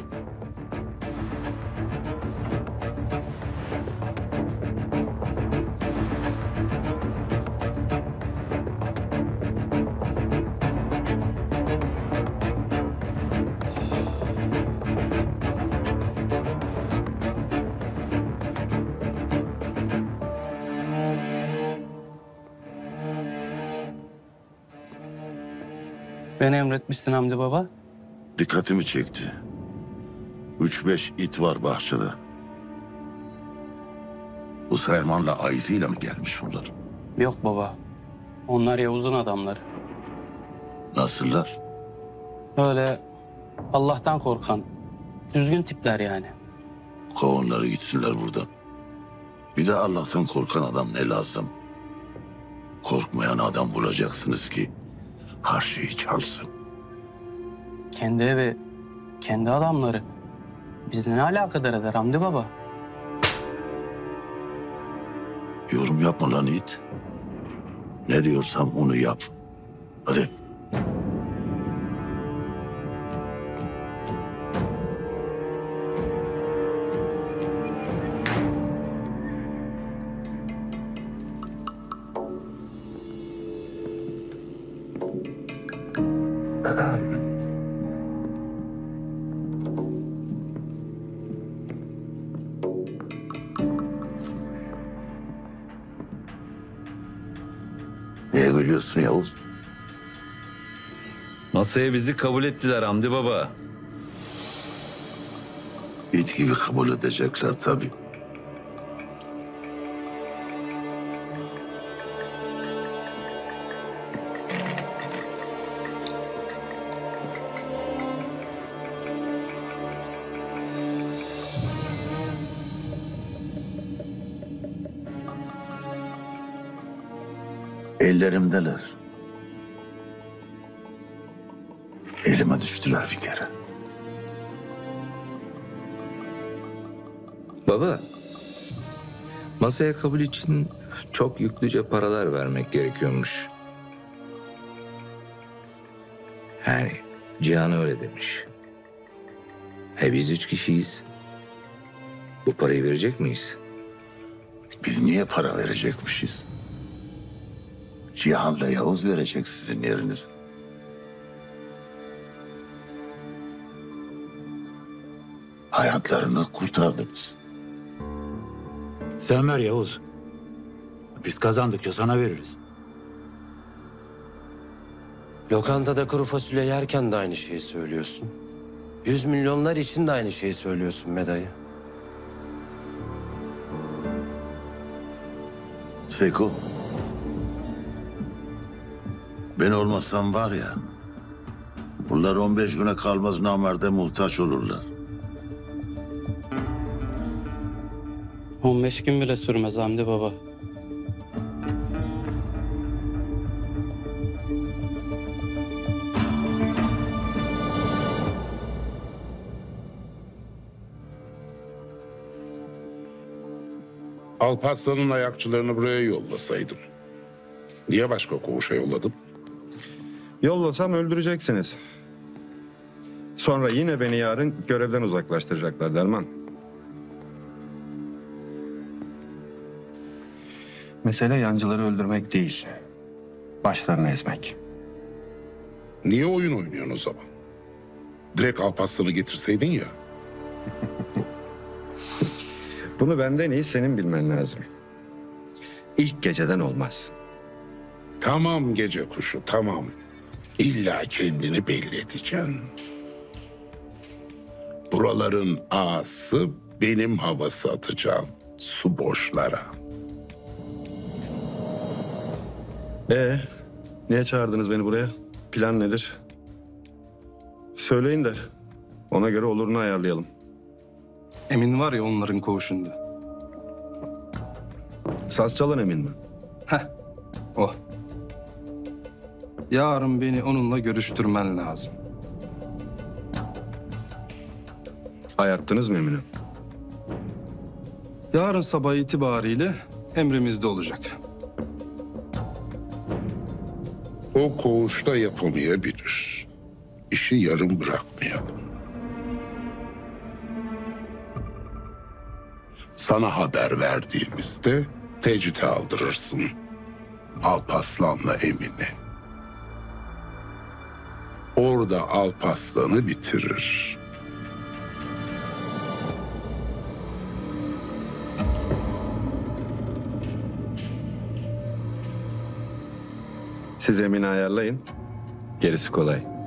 Beni emretmişsin Hamdi Baba. Dikkatimi çekti. Üç beş it var bahçede. Bu Serman'la Ayzi'yle mi gelmiş bunlar? Yok baba. Onlar Yavuz'un adamları. Nasıllar? Öyle Allah'tan korkan, Düzgün tipler yani. Kovanları gitsinler buradan. Bir de Allah'tan korkan adam ne lazım? Korkmayan adam bulacaksınız ki her şeyi çalsın. Kendi evi, kendi adamları. Biz ne alakadar eder Hamdi Baba? Yorum yapma lan it. Ne diyorsam onu yap. Hadi. Masaya bizi kabul ettiler Hamdi Baba. İt gibi kabul edecekler tabii. Ellerimdeler. Masaya kabul için çok yüklüce paralar vermek gerekiyormuş. Yani Cihan öyle demiş. He biz üç kişiyiz. Bu parayı verecek miyiz? Biz niye para verecekmişiz? Cihan'la Yavuz verecek sizin yerinize. Hayatlarını kurtardınız. Sen ver Yavuz. Biz kazandıkça sana veririz. Lokantada kuru fasulye yerken de aynı şeyi söylüyorsun. Yüz milyonlar için de aynı şeyi söylüyorsun Medayı. Seko. Ben olmazsam var ya. Bunlar 15 güne kalmaz namerde muhtaç olurlar. 15 gün bile sürmez Hamdi Baba. Alparslan'ın ayakçılarını buraya yollasaydım. Niye başka koğuşa yolladım? Yollasam öldüreceksiniz. Sonra yine beni yarın görevden uzaklaştıracaklar Derman. Mesele yancıları öldürmek değil. Başlarını ezmek. Niye oyun oynuyorsun o zaman? Direkt Alparslan'ı getirseydin ya. Bunu benden iyi senin bilmen lazım. İlk geceden olmaz. Tamam gece kuşu tamam. İlla kendini belli edeceksin. Buraların ağası benim havası atacağım. Su boşlara. Ee, niye çağırdınız beni buraya? Plan nedir? Söyleyin de ona göre olurunu ayarlayalım. Emin var ya onların koğuşunda. Saz çalan Emin mi? Heh, o. Yarın beni onunla görüştürmen lazım. Ayarttınız mı Emin'i? Yarın sabah itibariyle emrimizde olacak. O koğuşta yapamayabilir. İşi yarım bırakmayalım. Sana haber verdiğimizde tecite aldırırsın. Alpaslan'la Emin'i. Orada Alpaslan'ı bitirir. Siz Emin'i ayarlayın. Gerisi kolay.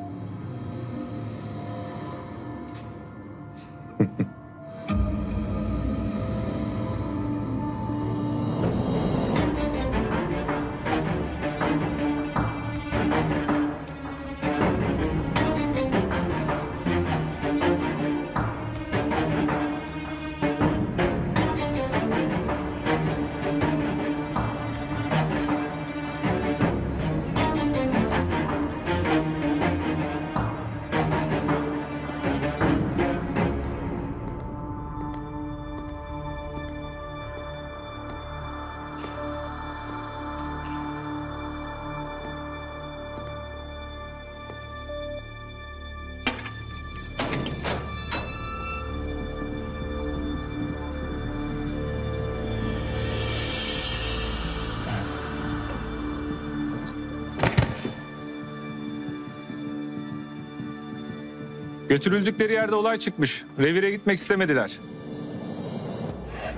Götürüldükleri yerde olay çıkmış. Revire gitmek istemediler.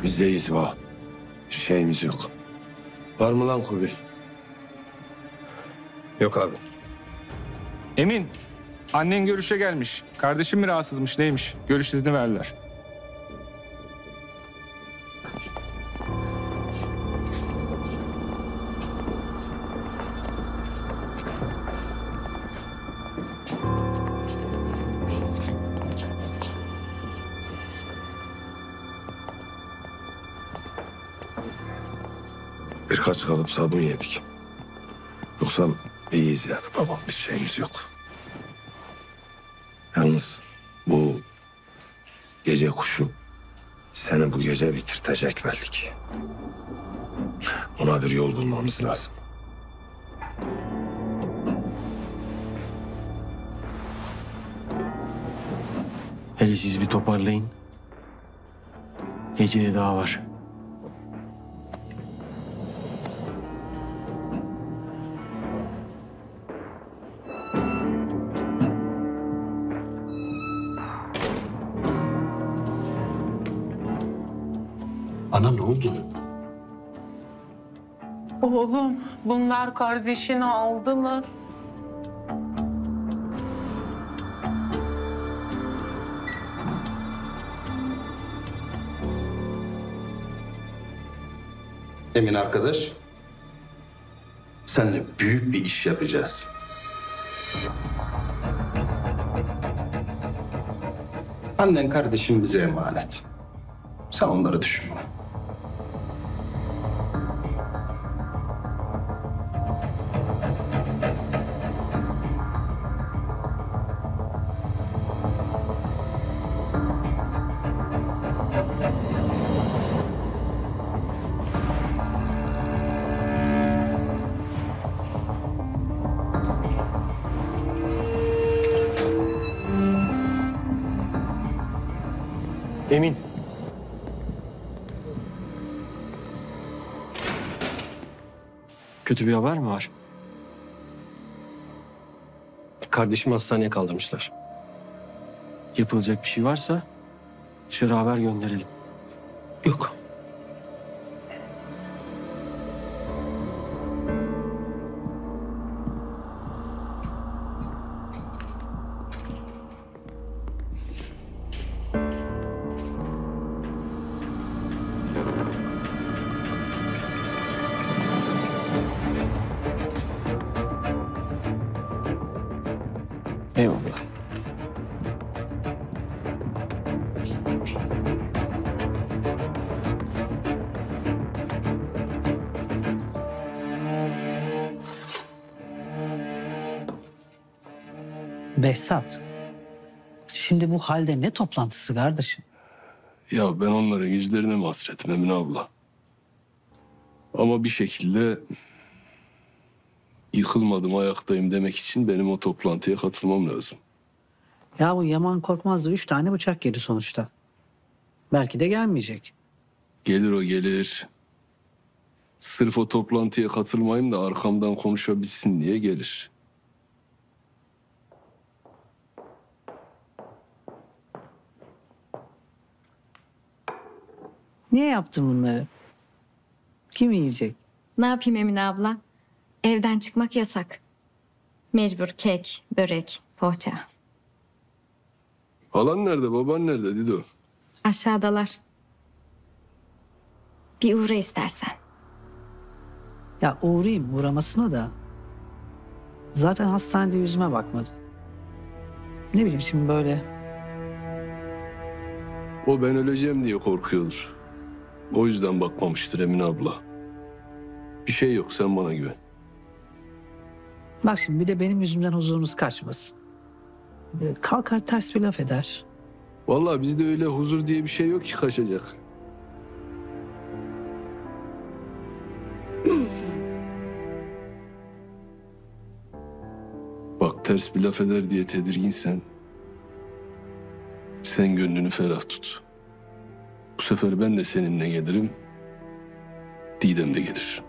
Bizdeyiz bu. Bir şeyimiz yok. Var mı lan Kubil? Yok abi. Emin, annen görüşe gelmiş. Kardeşim mi rahatsızmış neymiş? Görüş izni verdiler. Birkaç kalıp sabun yedik. Yoksa iyiyiz yani babam bir şeyimiz yok. Yalnız bu gece kuşu seni bu gece bitirtecek belli ki. Ona bir yol bulmamız lazım. Hele siz bir toparlayın. Geceye daha var. Bunlar kardeşini aldılar. Emin arkadaş. Seninle büyük bir iş yapacağız. Annen kardeşim bize emanet. Sen onları düşünme. Kötü bir haber mi var? Kardeşimi hastaneye kaldırmışlar. Yapılacak bir şey varsa dışarı haber gönderelim. Yok. Halde ne toplantısı kardeşim? Ya ben onların yüzlerine mi hasretim Emine abla? Ama bir şekilde yıkılmadım ayaktayım demek için benim o toplantıya katılmam lazım. Ya bu Yaman Korkmaz da üç tane bıçak yedi sonuçta. Belki de gelmeyecek. Gelir o gelir. Sırf o toplantıya katılmayayım da arkamdan konuşabilsin diye gelir. Niye yaptın bunları? Kim yiyecek? Ne yapayım Emine abla? Evden çıkmak yasak. Mecbur kek, börek, poğaça. Halan nerede baban nerede Dido? Aşağıdalar. Bir uğra istersen. Ya uğrayayım uğramasına da. Zaten hastanede yüzüme bakmadı. Ne bileyim şimdi böyle O ben öleceğim diye korkuyordur. O yüzden bakmamıştır Emine abla. Bir şey yok sen bana güven. Bak şimdi bir de benim yüzümden huzurunuz kaçmasın. Ee, Kalkar ters bir laf eder. Vallahi bizde öyle huzur diye bir şey yok ki kaçacak. Bak ters bir laf eder diye tedirginsen sen gönlünü ferah tut. Bu sefer ben de seninle gelirim. Didem de gelir.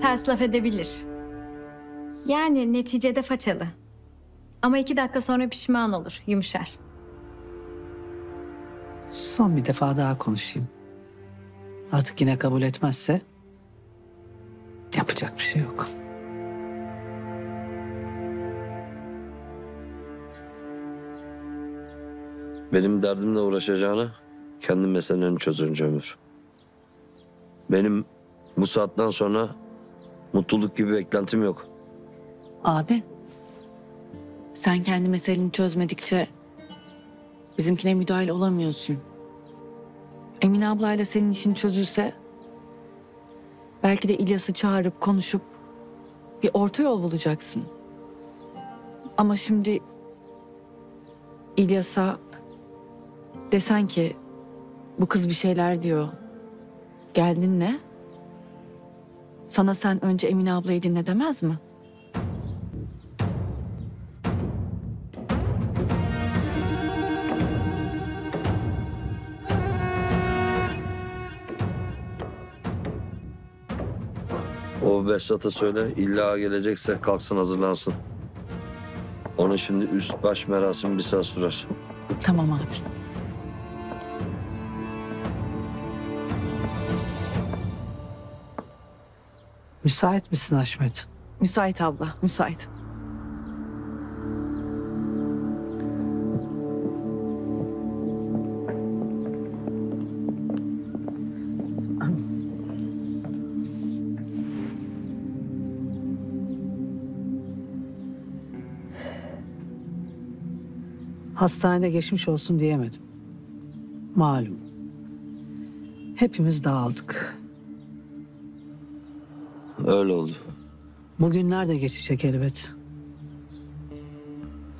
Ters laf edebilir. Yani neticede façalı. Ama iki dakika sonra pişman olur, yumuşar. Son bir defa daha konuşayım. Artık yine kabul etmezse yapacak bir şey yok. Benim derdimle uğraşacağına kendi meselelerini çöz önce Ömür. Benim bu saatten sonra mutluluk gibi beklentim yok. Abi. Sen kendi meseleni çözmedikçe bizimkine müdahil olamıyorsun. Emine ablayla senin işin çözülse belki de İlyas'ı çağırıp konuşup bir orta yol bulacaksın. Ama şimdi İlyas'a desen ki bu kız bir şeyler diyor. Geldin ne? Sana sen önce Emine ablayı dinle demez mi? O Behzat'a söyle illa gelecekse kalksın hazırlansın. Onun şimdi üst baş merasimi bir saat sürer. Tamam abi. Müsait misin Haşmet? Müsait abla, müsait. Hastanede geçmiş olsun diyemedim. Malum. Hepimiz dağıldık. Öyle oldu. Bugünler de geçecek elbet.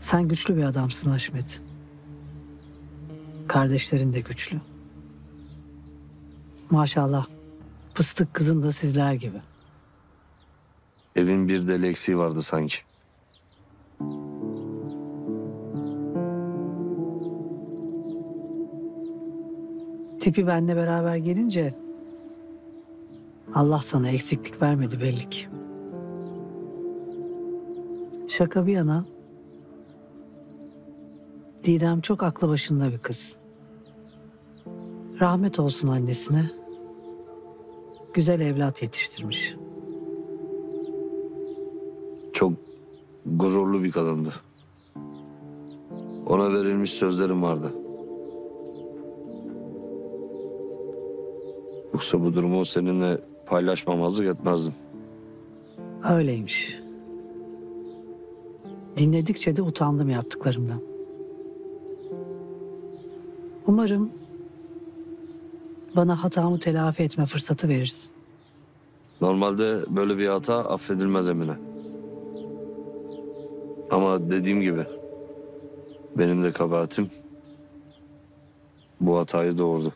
Sen güçlü bir adamsın Haşmet. Kardeşlerin de güçlü. Maşallah. Fıstık kızın da sizler gibi. Evin bir deli eksiği vardı sanki. Tipi benle beraber gelince Allah sana eksiklik vermedi belli ki. Şaka bir yana Didem çok aklı başında bir kız. Rahmet olsun annesine. Güzel evlat yetiştirmiş. Çok gururlu bir kadındı. Ona verilmiş sözlerim vardı. Yoksa bu durumu seninle paylaşmamazlık etmezdim. Öyleymiş. Dinledikçe de utandım yaptıklarımdan. Umarım bana hatamı telafi etme fırsatı verirsin. Normalde böyle bir hata affedilmez Emine. Ama dediğim gibi benim de kabahatim bu hatayı doğurdu.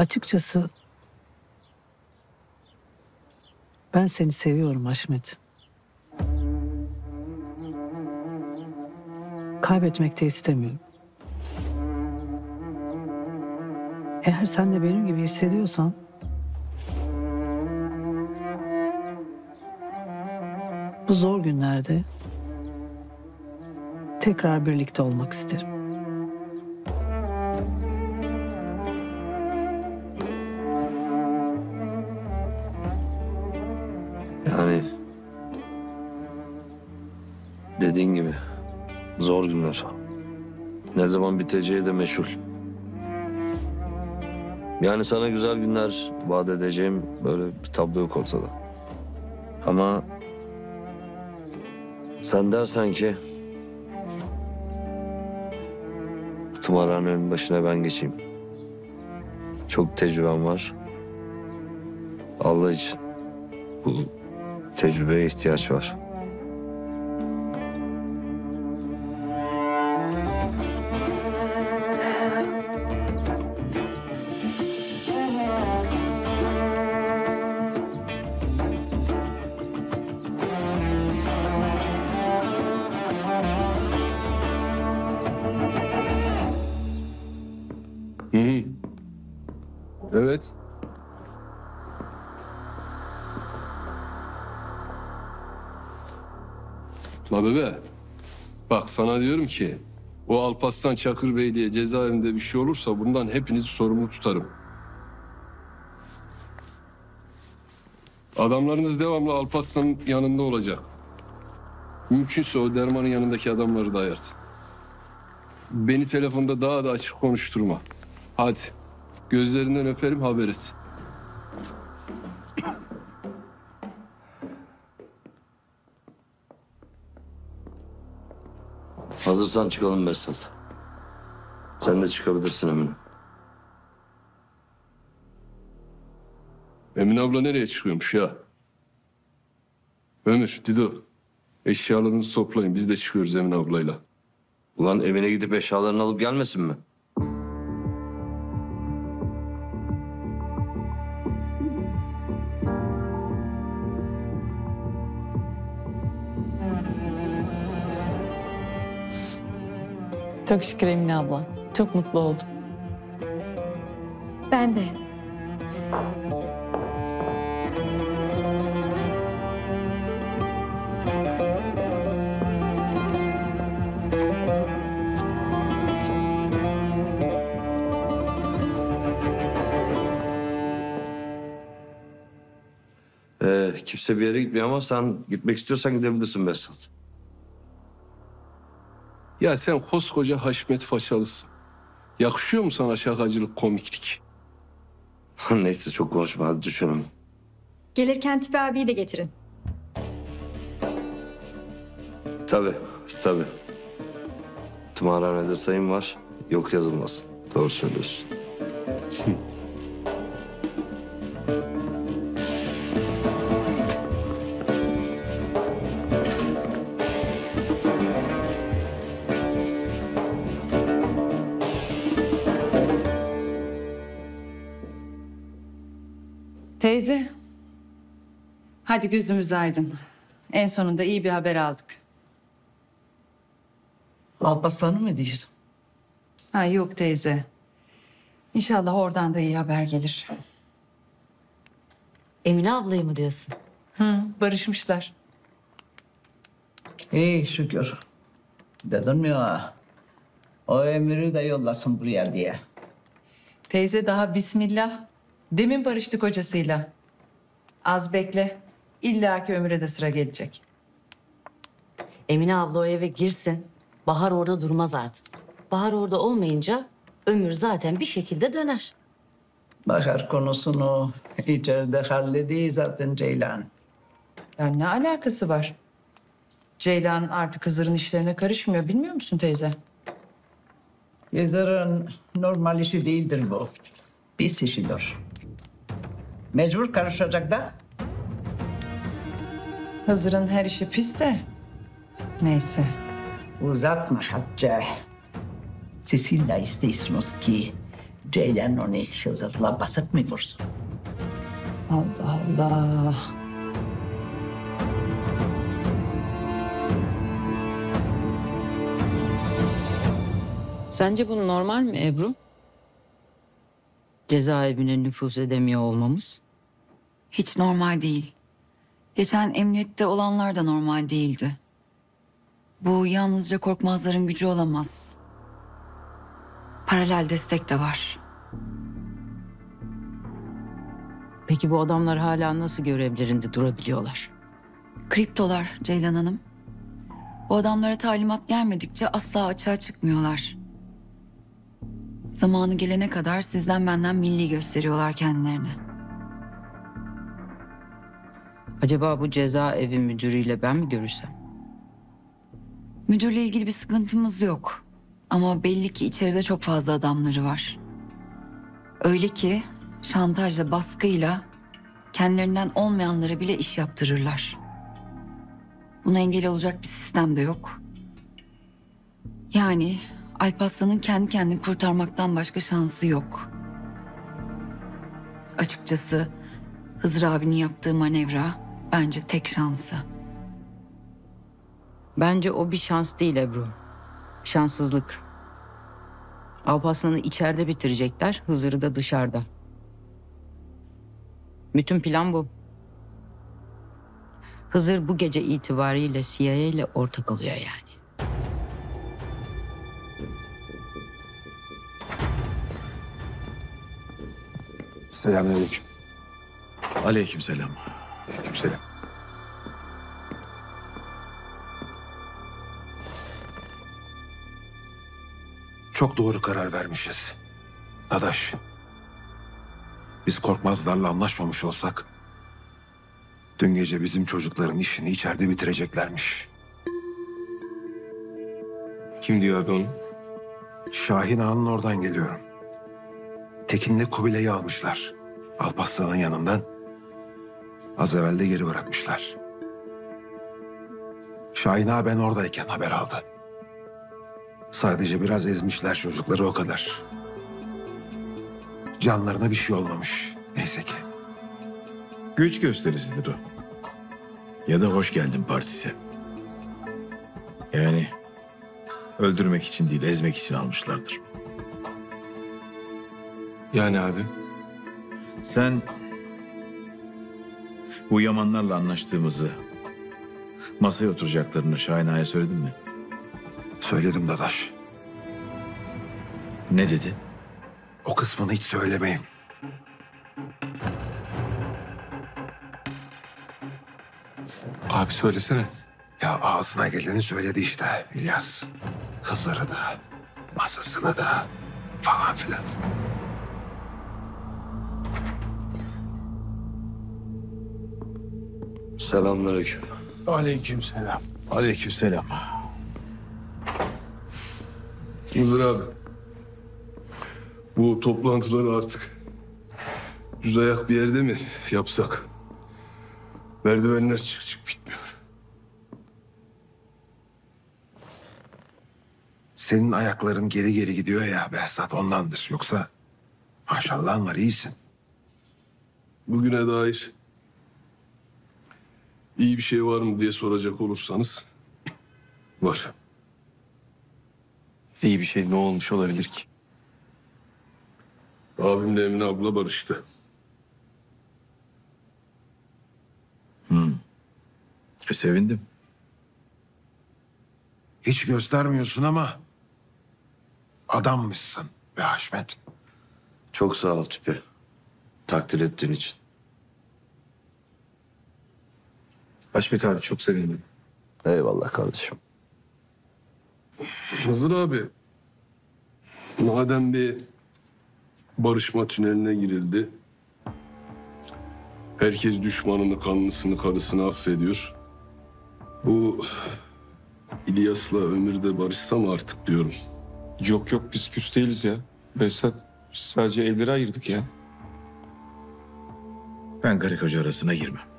Açıkçası ben seni seviyorum Haşmet. Kaybetmek de istemiyorum. Eğer sen de benim gibi hissediyorsan bu zor günlerde tekrar birlikte olmak isterim. Zaman biteceği de meşhur. Yani sana güzel günler vaat edeceğim böyle bir tablo yok ortada. Ama sen dersen ki tımarhanenin başına ben geçeyim. Çok tecrübem var. Allah için bu tecrübeye ihtiyaç var. Sana diyorum ki o Alparslan Çakır Bey diye cezaevinde bir şey olursa bundan hepinizi sorumlu tutarım. Adamlarınız devamlı Alparslan'ın yanında olacak. Mümkünse o dermanın yanındaki adamları da ayart. Beni telefonda daha da açık konuşturma. Hadi. Gözlerinden öperim haber et. Hazırsan çıkalım Besat. Sen de çıkabilirsin Emine. Emine abla nereye çıkıyormuş ya? Ömür, Dido. Eşyalarınızı toplayın. Biz de çıkıyoruz Emine ablayla. Ulan evine gidip eşyalarını alıp gelmesin mi? Çok şükür Emine abla. Çok mutlu oldum. Ben de. Ee, kimse bir yere gitmiyor ama sen gitmek istiyorsan gidebilirsin Besat. Ya sen koskoca Haşmet Faşalısın. Yakışıyor mu sana şakacılık, komiklik? Neyse çok konuşma hadi düşünelim. Gelirken Tipi abiyi de getirin. Tabii, tabii. Tımarhanede sayım var. Yok yazılmasın. Doğru söylüyorsun. Teyze. Hadi gözümüz aydın. En sonunda iyi bir haber aldık. Alparslan'ı mı diyorsun? Ha yok teyze. İnşallah oradan da iyi haber gelir. Emine ablayı mı diyorsun? Hı, barışmışlar. İyi şükür. Dedim o? O emiri de yollasın buraya diye. Teyze daha bismillah. Demin barıştık kocasıyla. Az bekle. İlla ki ömüre de sıra gelecek. Emine abla o eve girsin. Bahar orada durmaz artık. Bahar orada olmayınca ömür zaten bir şekilde döner. Bakar konusunu içeride hallediyor zaten Ceylan. Yani ne alakası var? Ceylan artık Hızır'ın işlerine karışmıyor. Bilmiyor musun teyze? Yazarın normal işi değildir bu. Pis işidir. Mecbur karışacak da. Hızır'ın her işi pis de. Neyse. Uzatma Hatice. Siz illa istiyorsunuz ki Ceylan onu Hızır'la basıp mı vursun? Allah Allah. Sence bu normal mi Ebru? Cezaevine nüfuz edemiyor olmamız. Hiç normal değil. Geçen emniyette olanlar da normal değildi. Bu yalnızca korkmazların gücü olamaz. Paralel destek de var. Peki bu adamlar hala nasıl görevlerinde durabiliyorlar? Kriptolar Ceylan Hanım. Bu adamlara talimat gelmedikçe asla açığa çıkmıyorlar. Zamanı gelene kadar sizden benden milli gösteriyorlar kendilerini. Acaba bu cezaevi müdürüyle ben mi görüşsem? Müdürle ilgili bir sıkıntımız yok. Ama belli ki içeride çok fazla adamları var. Öyle ki şantajla, baskıyla kendilerinden olmayanlara bile iş yaptırırlar. Buna engel olacak bir sistem de yok. Yani Alparslan'ın kendi kendini kurtarmaktan başka şansı yok. Açıkçası Hızır abinin yaptığı manevra bence tek şansı. Bence o bir şans değil Ebru. Şanssızlık. Alparslan'ı içeride bitirecekler, Hızır'ı da dışarıda. Bütün plan bu. Hızır bu gece itibariyle CIA ile ortak oluyor yani. Selamünaleyküm. Aleykümselam. Aleykümselam. Çok doğru karar vermişiz. Dadaş. Biz korkmazlarla anlaşmamış olsak... ...dün gece bizim çocukların işini içeride bitireceklermiş. Kim diyor abi onu? Şahin Ağa'nın oradan geliyorum. Tekin'le Kubilay'ı almışlar. Alparslan'ın yanından. Az evvel de geri bırakmışlar. Şahin Ağa ben oradayken haber aldı. Sadece biraz ezmişler çocukları o kadar. Canlarına bir şey olmamış. Neyse ki. Güç gösterisidir o. Ya da hoş geldin partisi. Yani öldürmek için değil, ezmek için almışlardır. Yani abi? Sen bu Yamanlarla anlaştığımızı, masaya oturacaklarını Şahin Ağa'ya söyledin mi? Söyledim Dadaş. Ne dedi? O kısmını hiç söylemeyeyim. Abi söylesene. Ya ağzına geleni söyledi işte İlyas. Hızır'ı da, masasını da falan filan. Selamünaleyküm. Aleykümselam. Aleykümselam. Hızır abi. Bu toplantıları artık düz ayak bir yerde mi yapsak? Merdivenler çık çık bitmiyor. Senin ayakların geri geri gidiyor ya Behzat ondandır. Yoksa maşallahın var iyisin. Bugüne dair iyi bir şey var mı diye soracak olursanız var. İyi bir şey ne olmuş olabilir ki? Abimle Emine abla barıştı. Hmm. E, sevindim. Hiç göstermiyorsun ama adammışsın be Haşmet. Çok sağ ol Tüpe. Takdir ettiğin için. Haşmet abi çok sevindim. Eyvallah kardeşim. Hızır abi. Madem bir barışma tüneline girildi. Herkes düşmanını, kanlısını, karısını affediyor. Bu İlyas'la Ömür de barışsa mı artık diyorum. Yok yok biz küs değiliz ya. Behzat biz sadece evleri ayırdık ya. Ben karı koca arasına girmem.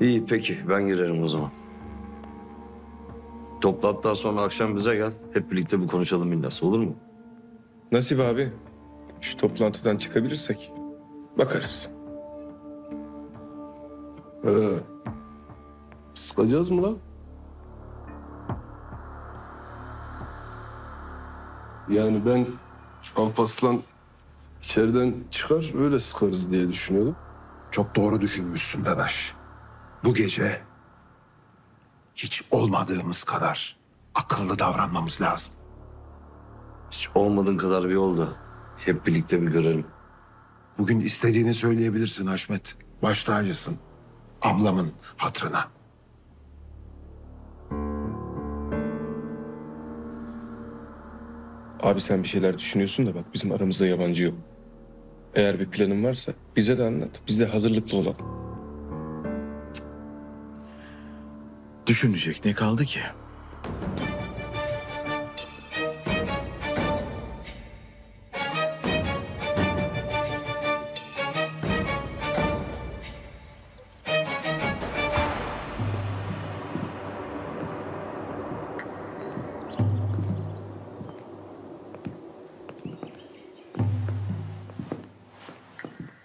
İyi peki ben girerim o zaman. Toplantıdan sonra akşam bize gel. Hep birlikte bir konuşalım İlyas olur mu? Nasip abi. Şu toplantıdan çıkabilirsek bakarız. He. Sıkacağız mı lan? Yani ben Alpaslan içeriden çıkar öyle sıkarız diye düşünüyordum. Çok doğru düşünmüşsün Dadaş. Bu gece hiç olmadığımız kadar akıllı davranmamız lazım. Hiç olmadığın kadar bir yolda. Hep birlikte bir görelim. Bugün istediğini söyleyebilirsin Haşmet. Baş tacısın. Ablamın hatırına. Abi sen bir şeyler düşünüyorsun da bak bizim aramızda yabancı yok. Eğer bir planın varsa bize de anlat. Biz de hazırlıklı olalım. Düşünecek ne kaldı ki?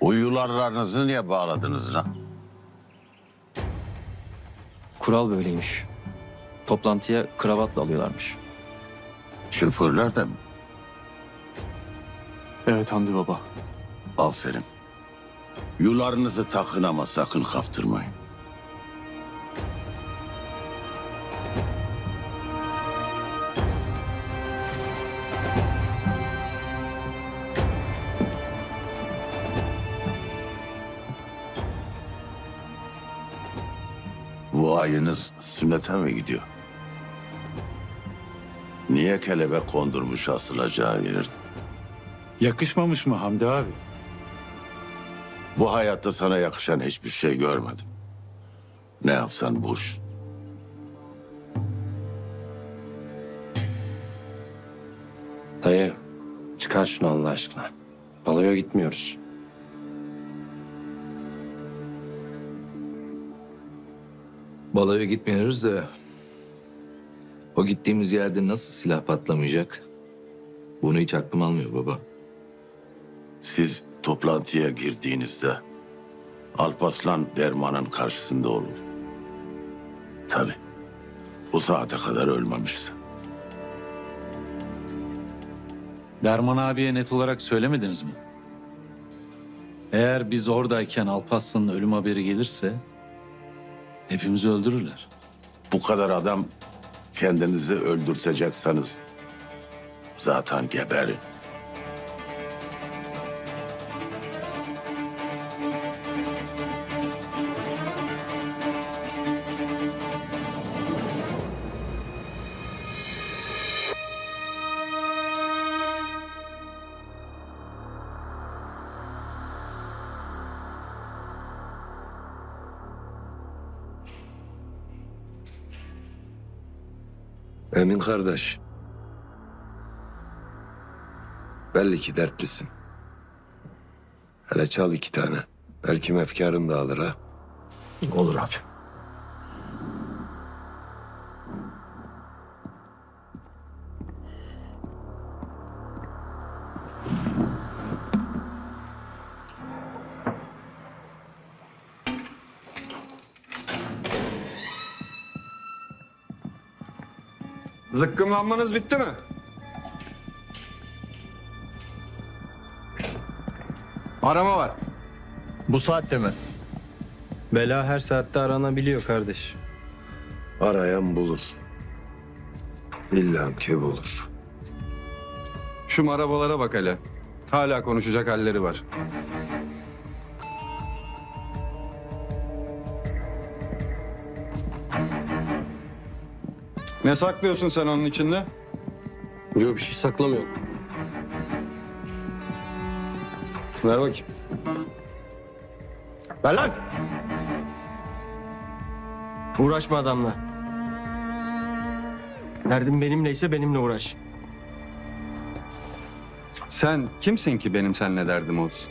Uyularlarınızı niye bağladınız lan? Kural böyleymiş. Toplantıya kravatla alıyorlarmış. Şoförler de mi? Evet Hamdi Baba. Aferin. Yularınızı takın ama sakın kaptırmayın. Bu ayınız sünnete mi gidiyor? Niye kelebek kondurmuş asılacağı yerde? Yakışmamış mı Hamdi abi? Bu hayatta sana yakışan hiçbir şey görmedim. Ne yapsan boş. Dayı çıkar şunu Allah aşkına. Baloya gitmiyoruz. Baloya gitmiyoruz da o gittiğimiz yerde nasıl silah patlamayacak? Bunu hiç aklım almıyor baba. Siz toplantıya girdiğinizde Alpaslan dermanın karşısında olur. Tabii. Bu saate kadar ölmemişti. Derman abiye net olarak söylemediniz mi? Eğer biz oradayken Alparslan'ın ölüm haberi gelirse hepimizi öldürürler. Bu kadar adam kendinizi öldürtecekseniz zaten geberin. Emin kardeş. Belli ki dertlisin. Hele çal iki tane. Belki mefkarın dağılır ha. Olur abi. Zıkkımlanmanız bitti mi? Arama var. Bu saatte mi? Bela her saatte aranabiliyor kardeş. Arayan bulur. İlla ki bulur. Şu arabalara bak hele. Hala konuşacak halleri var. Ne saklıyorsun sen onun içinde? Yok bir şey saklamıyorum. Ver bakayım. Ver lan! Uğraşma adamla. Derdin benimleyse benimle uğraş. Sen kimsin ki benim seninle derdim olsun?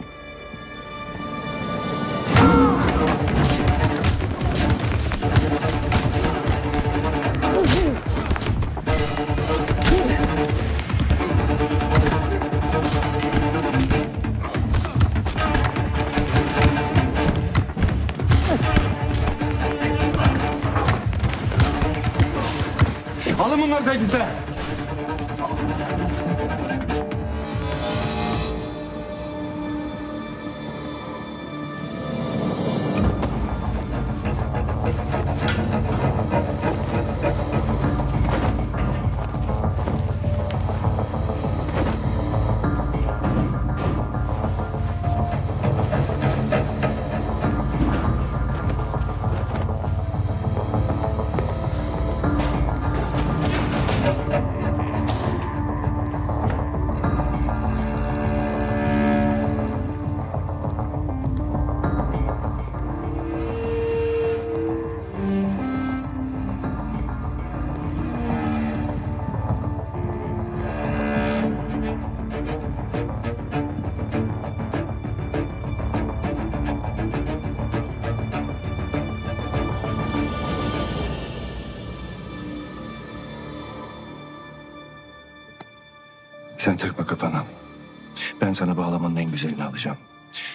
Takma kafana. Ben sana bağlamanın en güzelini alacağım.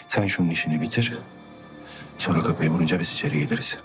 Sen şunun işini bitir. Sonra kapıyı vurunca biz içeri gideriz.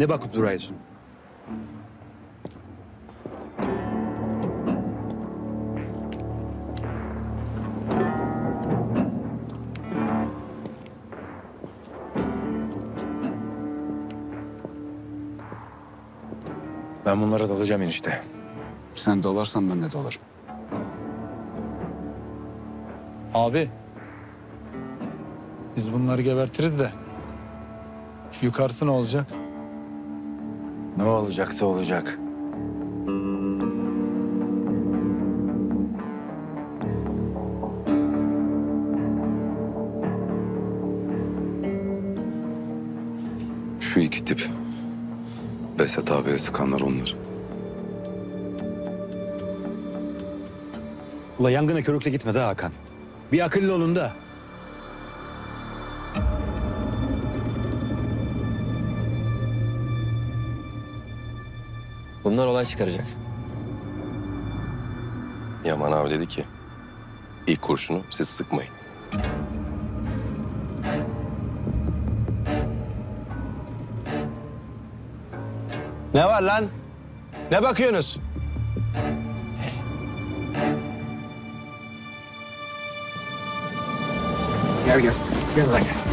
Ne bakıp duruyorsun? Ben bunlara dalacağım enişte. Sen dalarsan ben de dalarım. Abi. Biz bunları gebertiriz de. Yukarısı ne olacak? Ne olacaksa olacak. Şu iki tip. Besat abiye sıkanlar onlar. Ula yangına körükle gitme de Hakan. Bir akıllı olun da. Bunlar olay çıkaracak. Yaman abi dedi ki ilk kurşunu siz sıkmayın. Ne var lan? Ne bakıyorsunuz? Gel gel. Gel lan gel.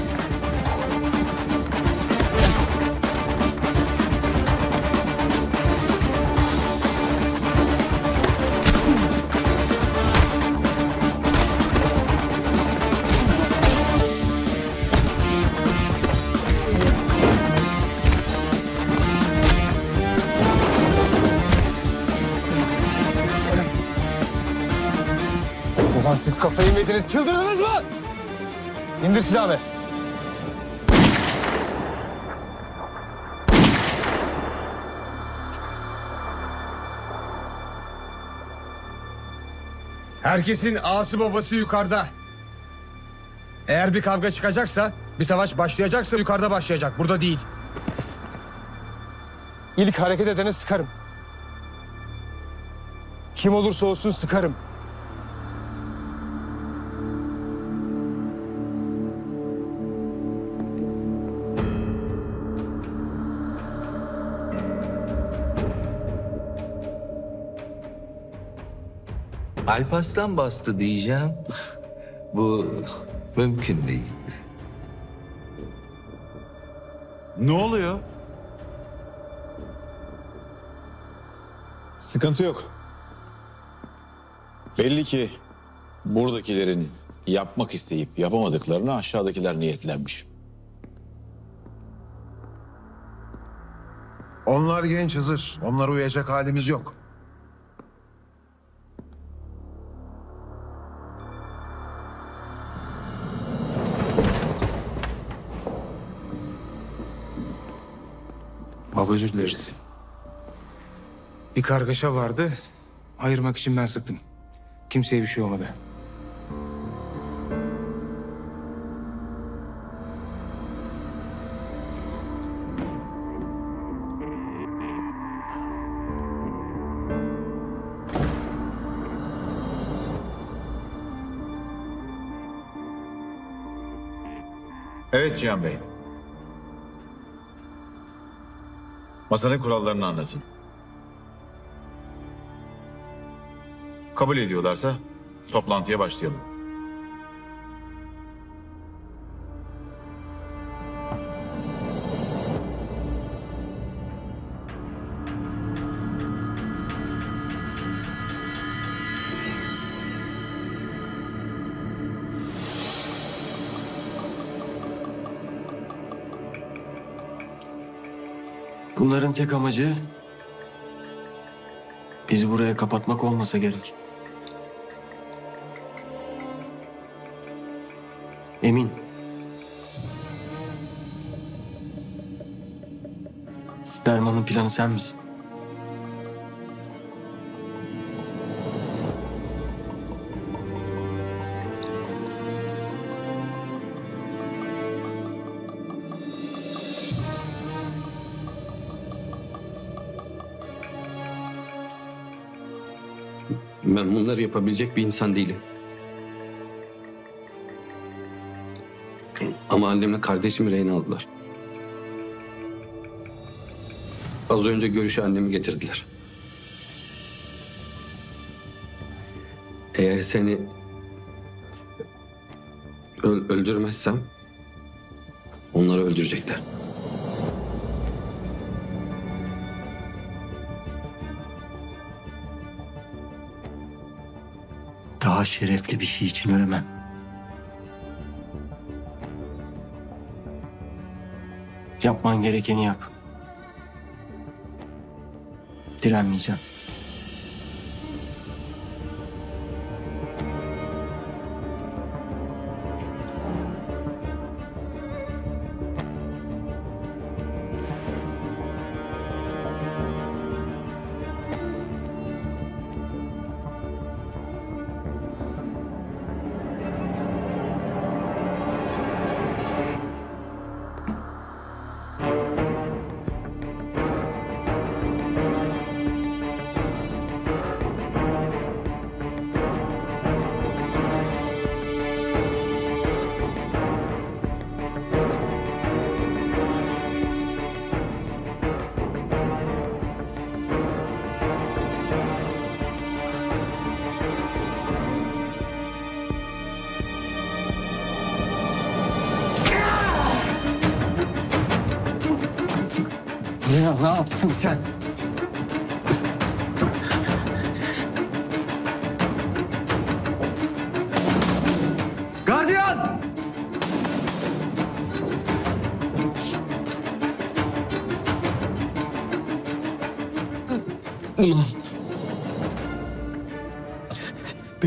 Yediniz? Çıldırdınız mı? İndir silahını. Herkesin ağası babası yukarıda. Eğer bir kavga çıkacaksa, bir savaş başlayacaksa yukarıda başlayacak, burada değil. İlk hareket edeni sıkarım. Kim olursa olsun sıkarım. Alparslan bastı diyeceğim. Bu mümkün değil. Ne oluyor? Sıkıntı yok. Belli ki buradakilerin yapmak isteyip yapamadıklarını aşağıdakiler niyetlenmiş. Onlar genç Hızır. Onlara uyacak halimiz yok. Özür dileriz. Bir kargaşa vardı. Ayırmak için ben sıktım. Kimseye bir şey olmadı. Evet Cihan Bey. Masanın kurallarını anlatın. Kabul ediyorlarsa toplantıya başlayalım. Bunların tek amacı bizi buraya kapatmak olmasa gerek. Emin. Dermanın planı sen misin? Ben bunları yapabilecek bir insan değilim. Ama annemle kardeşimi rehin aldılar. Az önce görüşe annemi getirdiler. Eğer seni öl- öldürmezsem onları öldürecekler. Daha şerefli bir şey için ölemem. Yapman gerekeni yap. Direnmeyeceğim.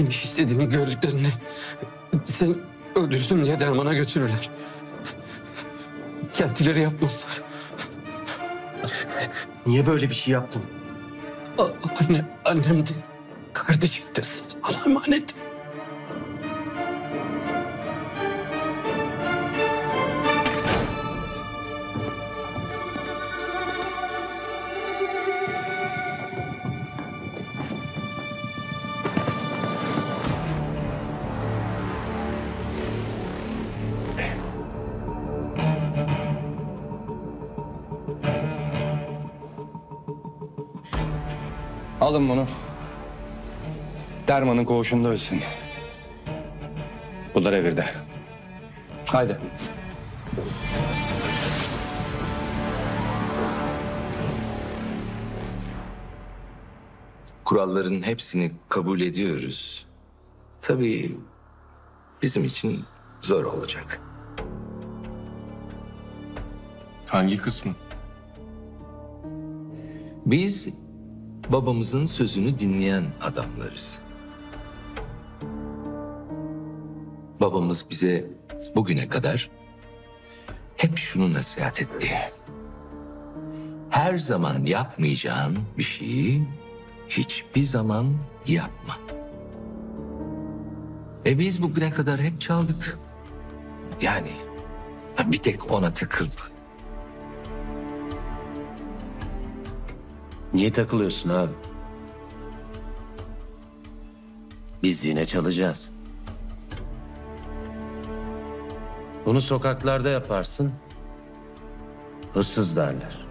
Ben iş istediğimi gördüklerini sen öldürsün diye dermana götürürler. Kendileri yapmazlar. Niye böyle bir şey yaptın? A- anne, annem de kardeşim de sana emanet. Dermanın koğuşunda ölsün. Bu da revirde. Haydi. Kuralların hepsini kabul ediyoruz. Tabii bizim için zor olacak. Hangi kısmı? Biz babamızın sözünü dinleyen adamlarız. Babamız bize bugüne kadar hep şunu nasihat etti. Her zaman yapmayacağın bir şeyi hiçbir zaman yapma. E biz bugüne kadar hep çaldık. Yani bir tek ona takıldı. Niye takılıyorsun abi? Biz yine çalacağız. Bunu sokaklarda yaparsın. Hırsız derler.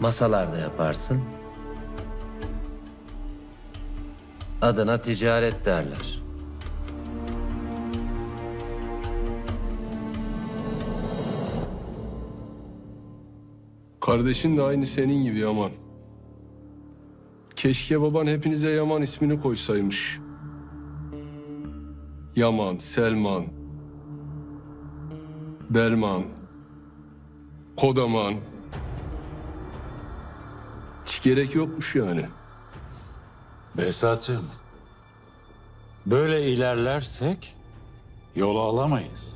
Masalarda yaparsın. Adına ticaret derler. Kardeşin de aynı senin gibi Yaman. Keşke baban hepinize Yaman ismini koysaymış. Yaman, Selman, Berman, Kodaman. Hiç gerek yokmuş yani. Behzat'cığım, böyle ilerlersek yolu alamayız.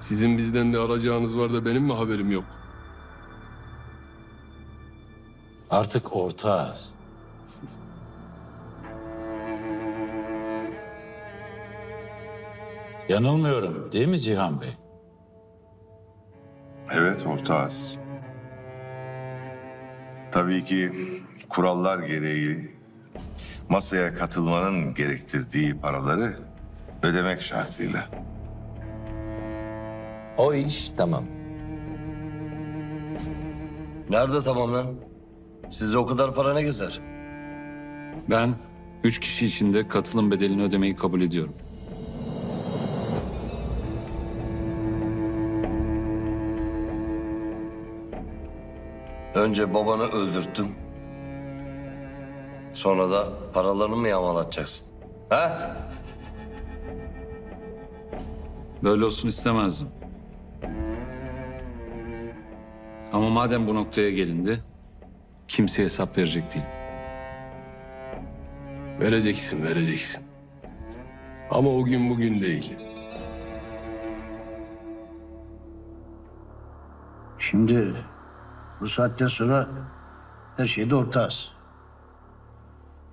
Sizin bizden bir alacağınız var da benim mi haberim yok? Artık ortağız. Yanılmıyorum değil mi Cihan Bey? Evet ortağız. Tabii ki kurallar gereği masaya katılmanın gerektirdiği paraları ödemek şartıyla. O iş tamam. Nerede tamam lan? Size o kadar para ne gezer? Ben üç kişi için de katılım bedelini ödemeyi kabul ediyorum. Önce babanı öldürttün. Sonra da paralarını mı yağmalatacaksın? He? Böyle olsun istemezdim. Ama madem bu noktaya gelindi, kimseye hesap verecek değilim. Vereceksin, vereceksin. Ama o gün bugün değil. Şimdi bu saatten sonra her şeyde ortağız.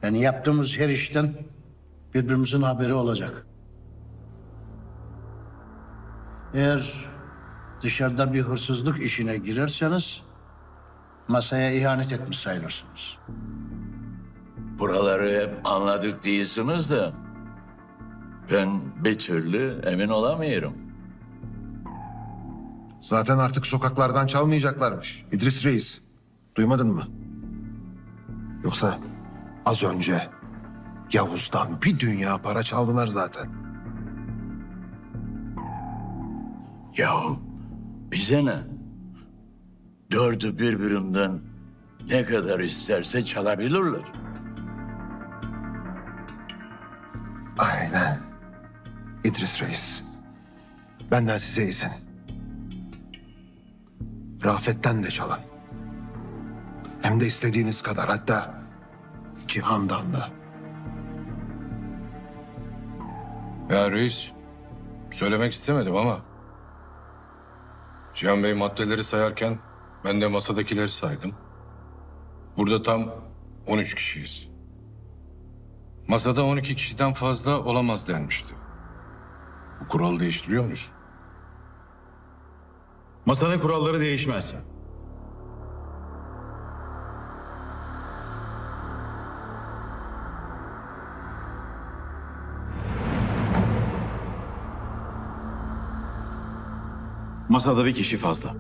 Yani yaptığımız her işten birbirimizin haberi olacak. Eğer dışarıda bir hırsızlık işine girerseniz masaya ihanet etmiş sayılırsınız. Buraları hep anladık değilsiniz de ben bir türlü emin olamıyorum. Zaten artık sokaklardan çalmayacaklarmış. İdris Reis. Duymadın mı? Yoksa az önce Yavuz'dan bir dünya para çaldılar zaten. Yahu bize ne? Dördü birbirinden ne kadar isterse çalabilirler. Aynen. İdris Reis. Benden size izin. Rafet'ten de çalın. Hem de istediğiniz kadar hatta Cihan'dan da. Ya reis, söylemek istemedim ama... Cihan Bey maddeleri sayarken ben de masadakileri saydım. Burada tam 13 kişiyiz. Masada 12 kişiden fazla olamaz denmişti. Bu kuralı değiştiriyor muyuz? Masanın kuralları değişmez. Masada bir kişi fazla.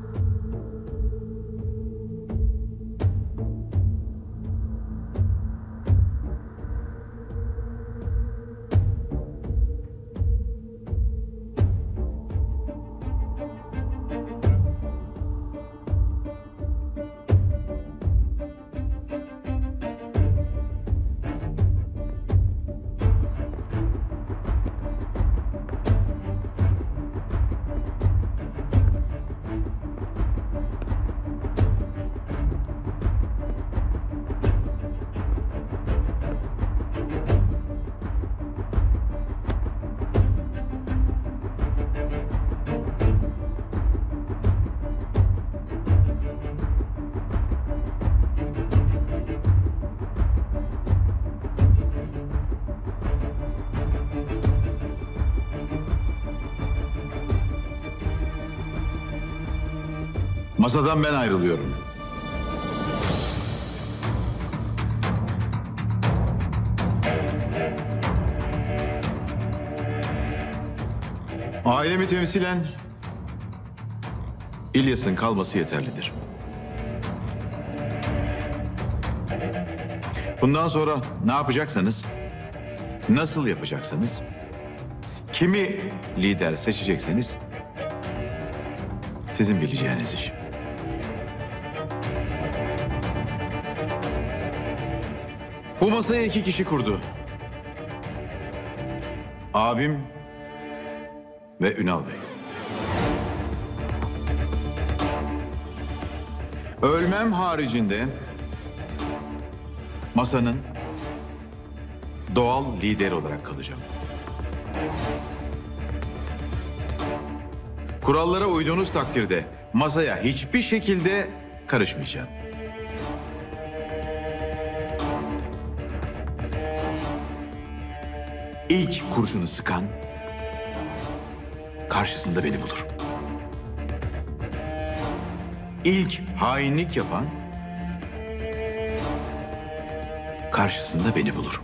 Masadan ben ayrılıyorum. Ailemi temsilen İlyas'ın kalması yeterlidir. Bundan sonra ne yapacaksanız, nasıl yapacaksanız, kimi lider seçecekseniz sizin bileceğiniz iş. Bu masayı iki kişi kurdu. Abim ve Ünal Bey. Ölmem haricinde masanın doğal lideri olarak kalacağım. Kurallara uyduğunuz takdirde masaya hiçbir şekilde karışmayacağım. İlk kurşunu sıkan karşısında beni bulur. İlk hainlik yapan karşısında beni bulurum.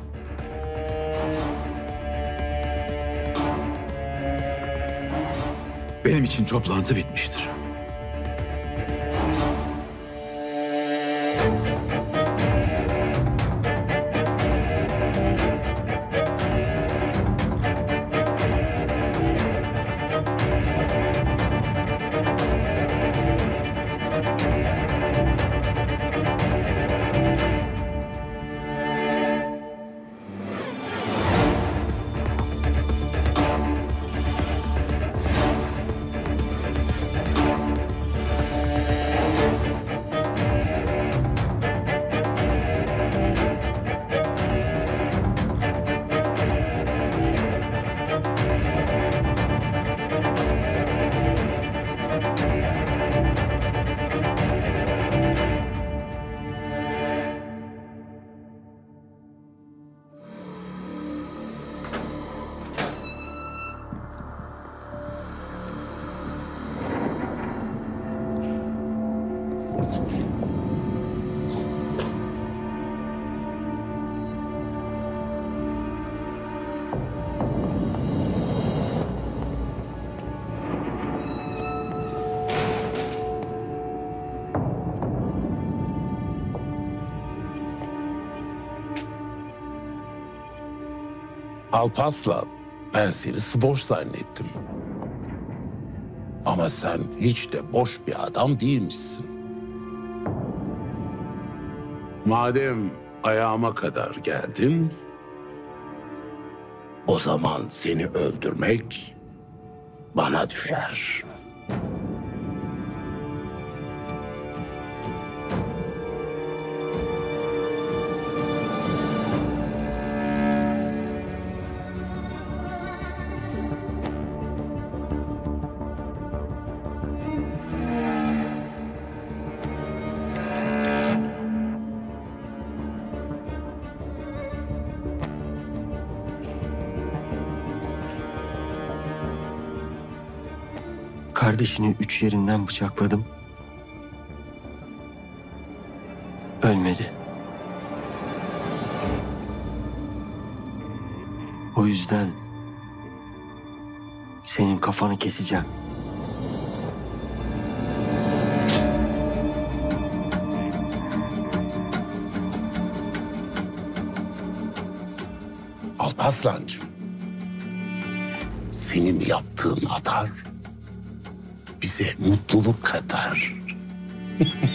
Benim için toplantı bitmiştir. Alpaslan, ben seni boş zannettim. Ama sen hiç de boş bir adam değilmişsin. Madem ayağıma kadar geldin, o zaman seni öldürmek bana düşer. Kardeşini üç yerinden bıçakladım. Ölmedi. O yüzden senin kafanı keseceğim. Alpaslancığım, senin yaptığın atar bize mutluluk katar.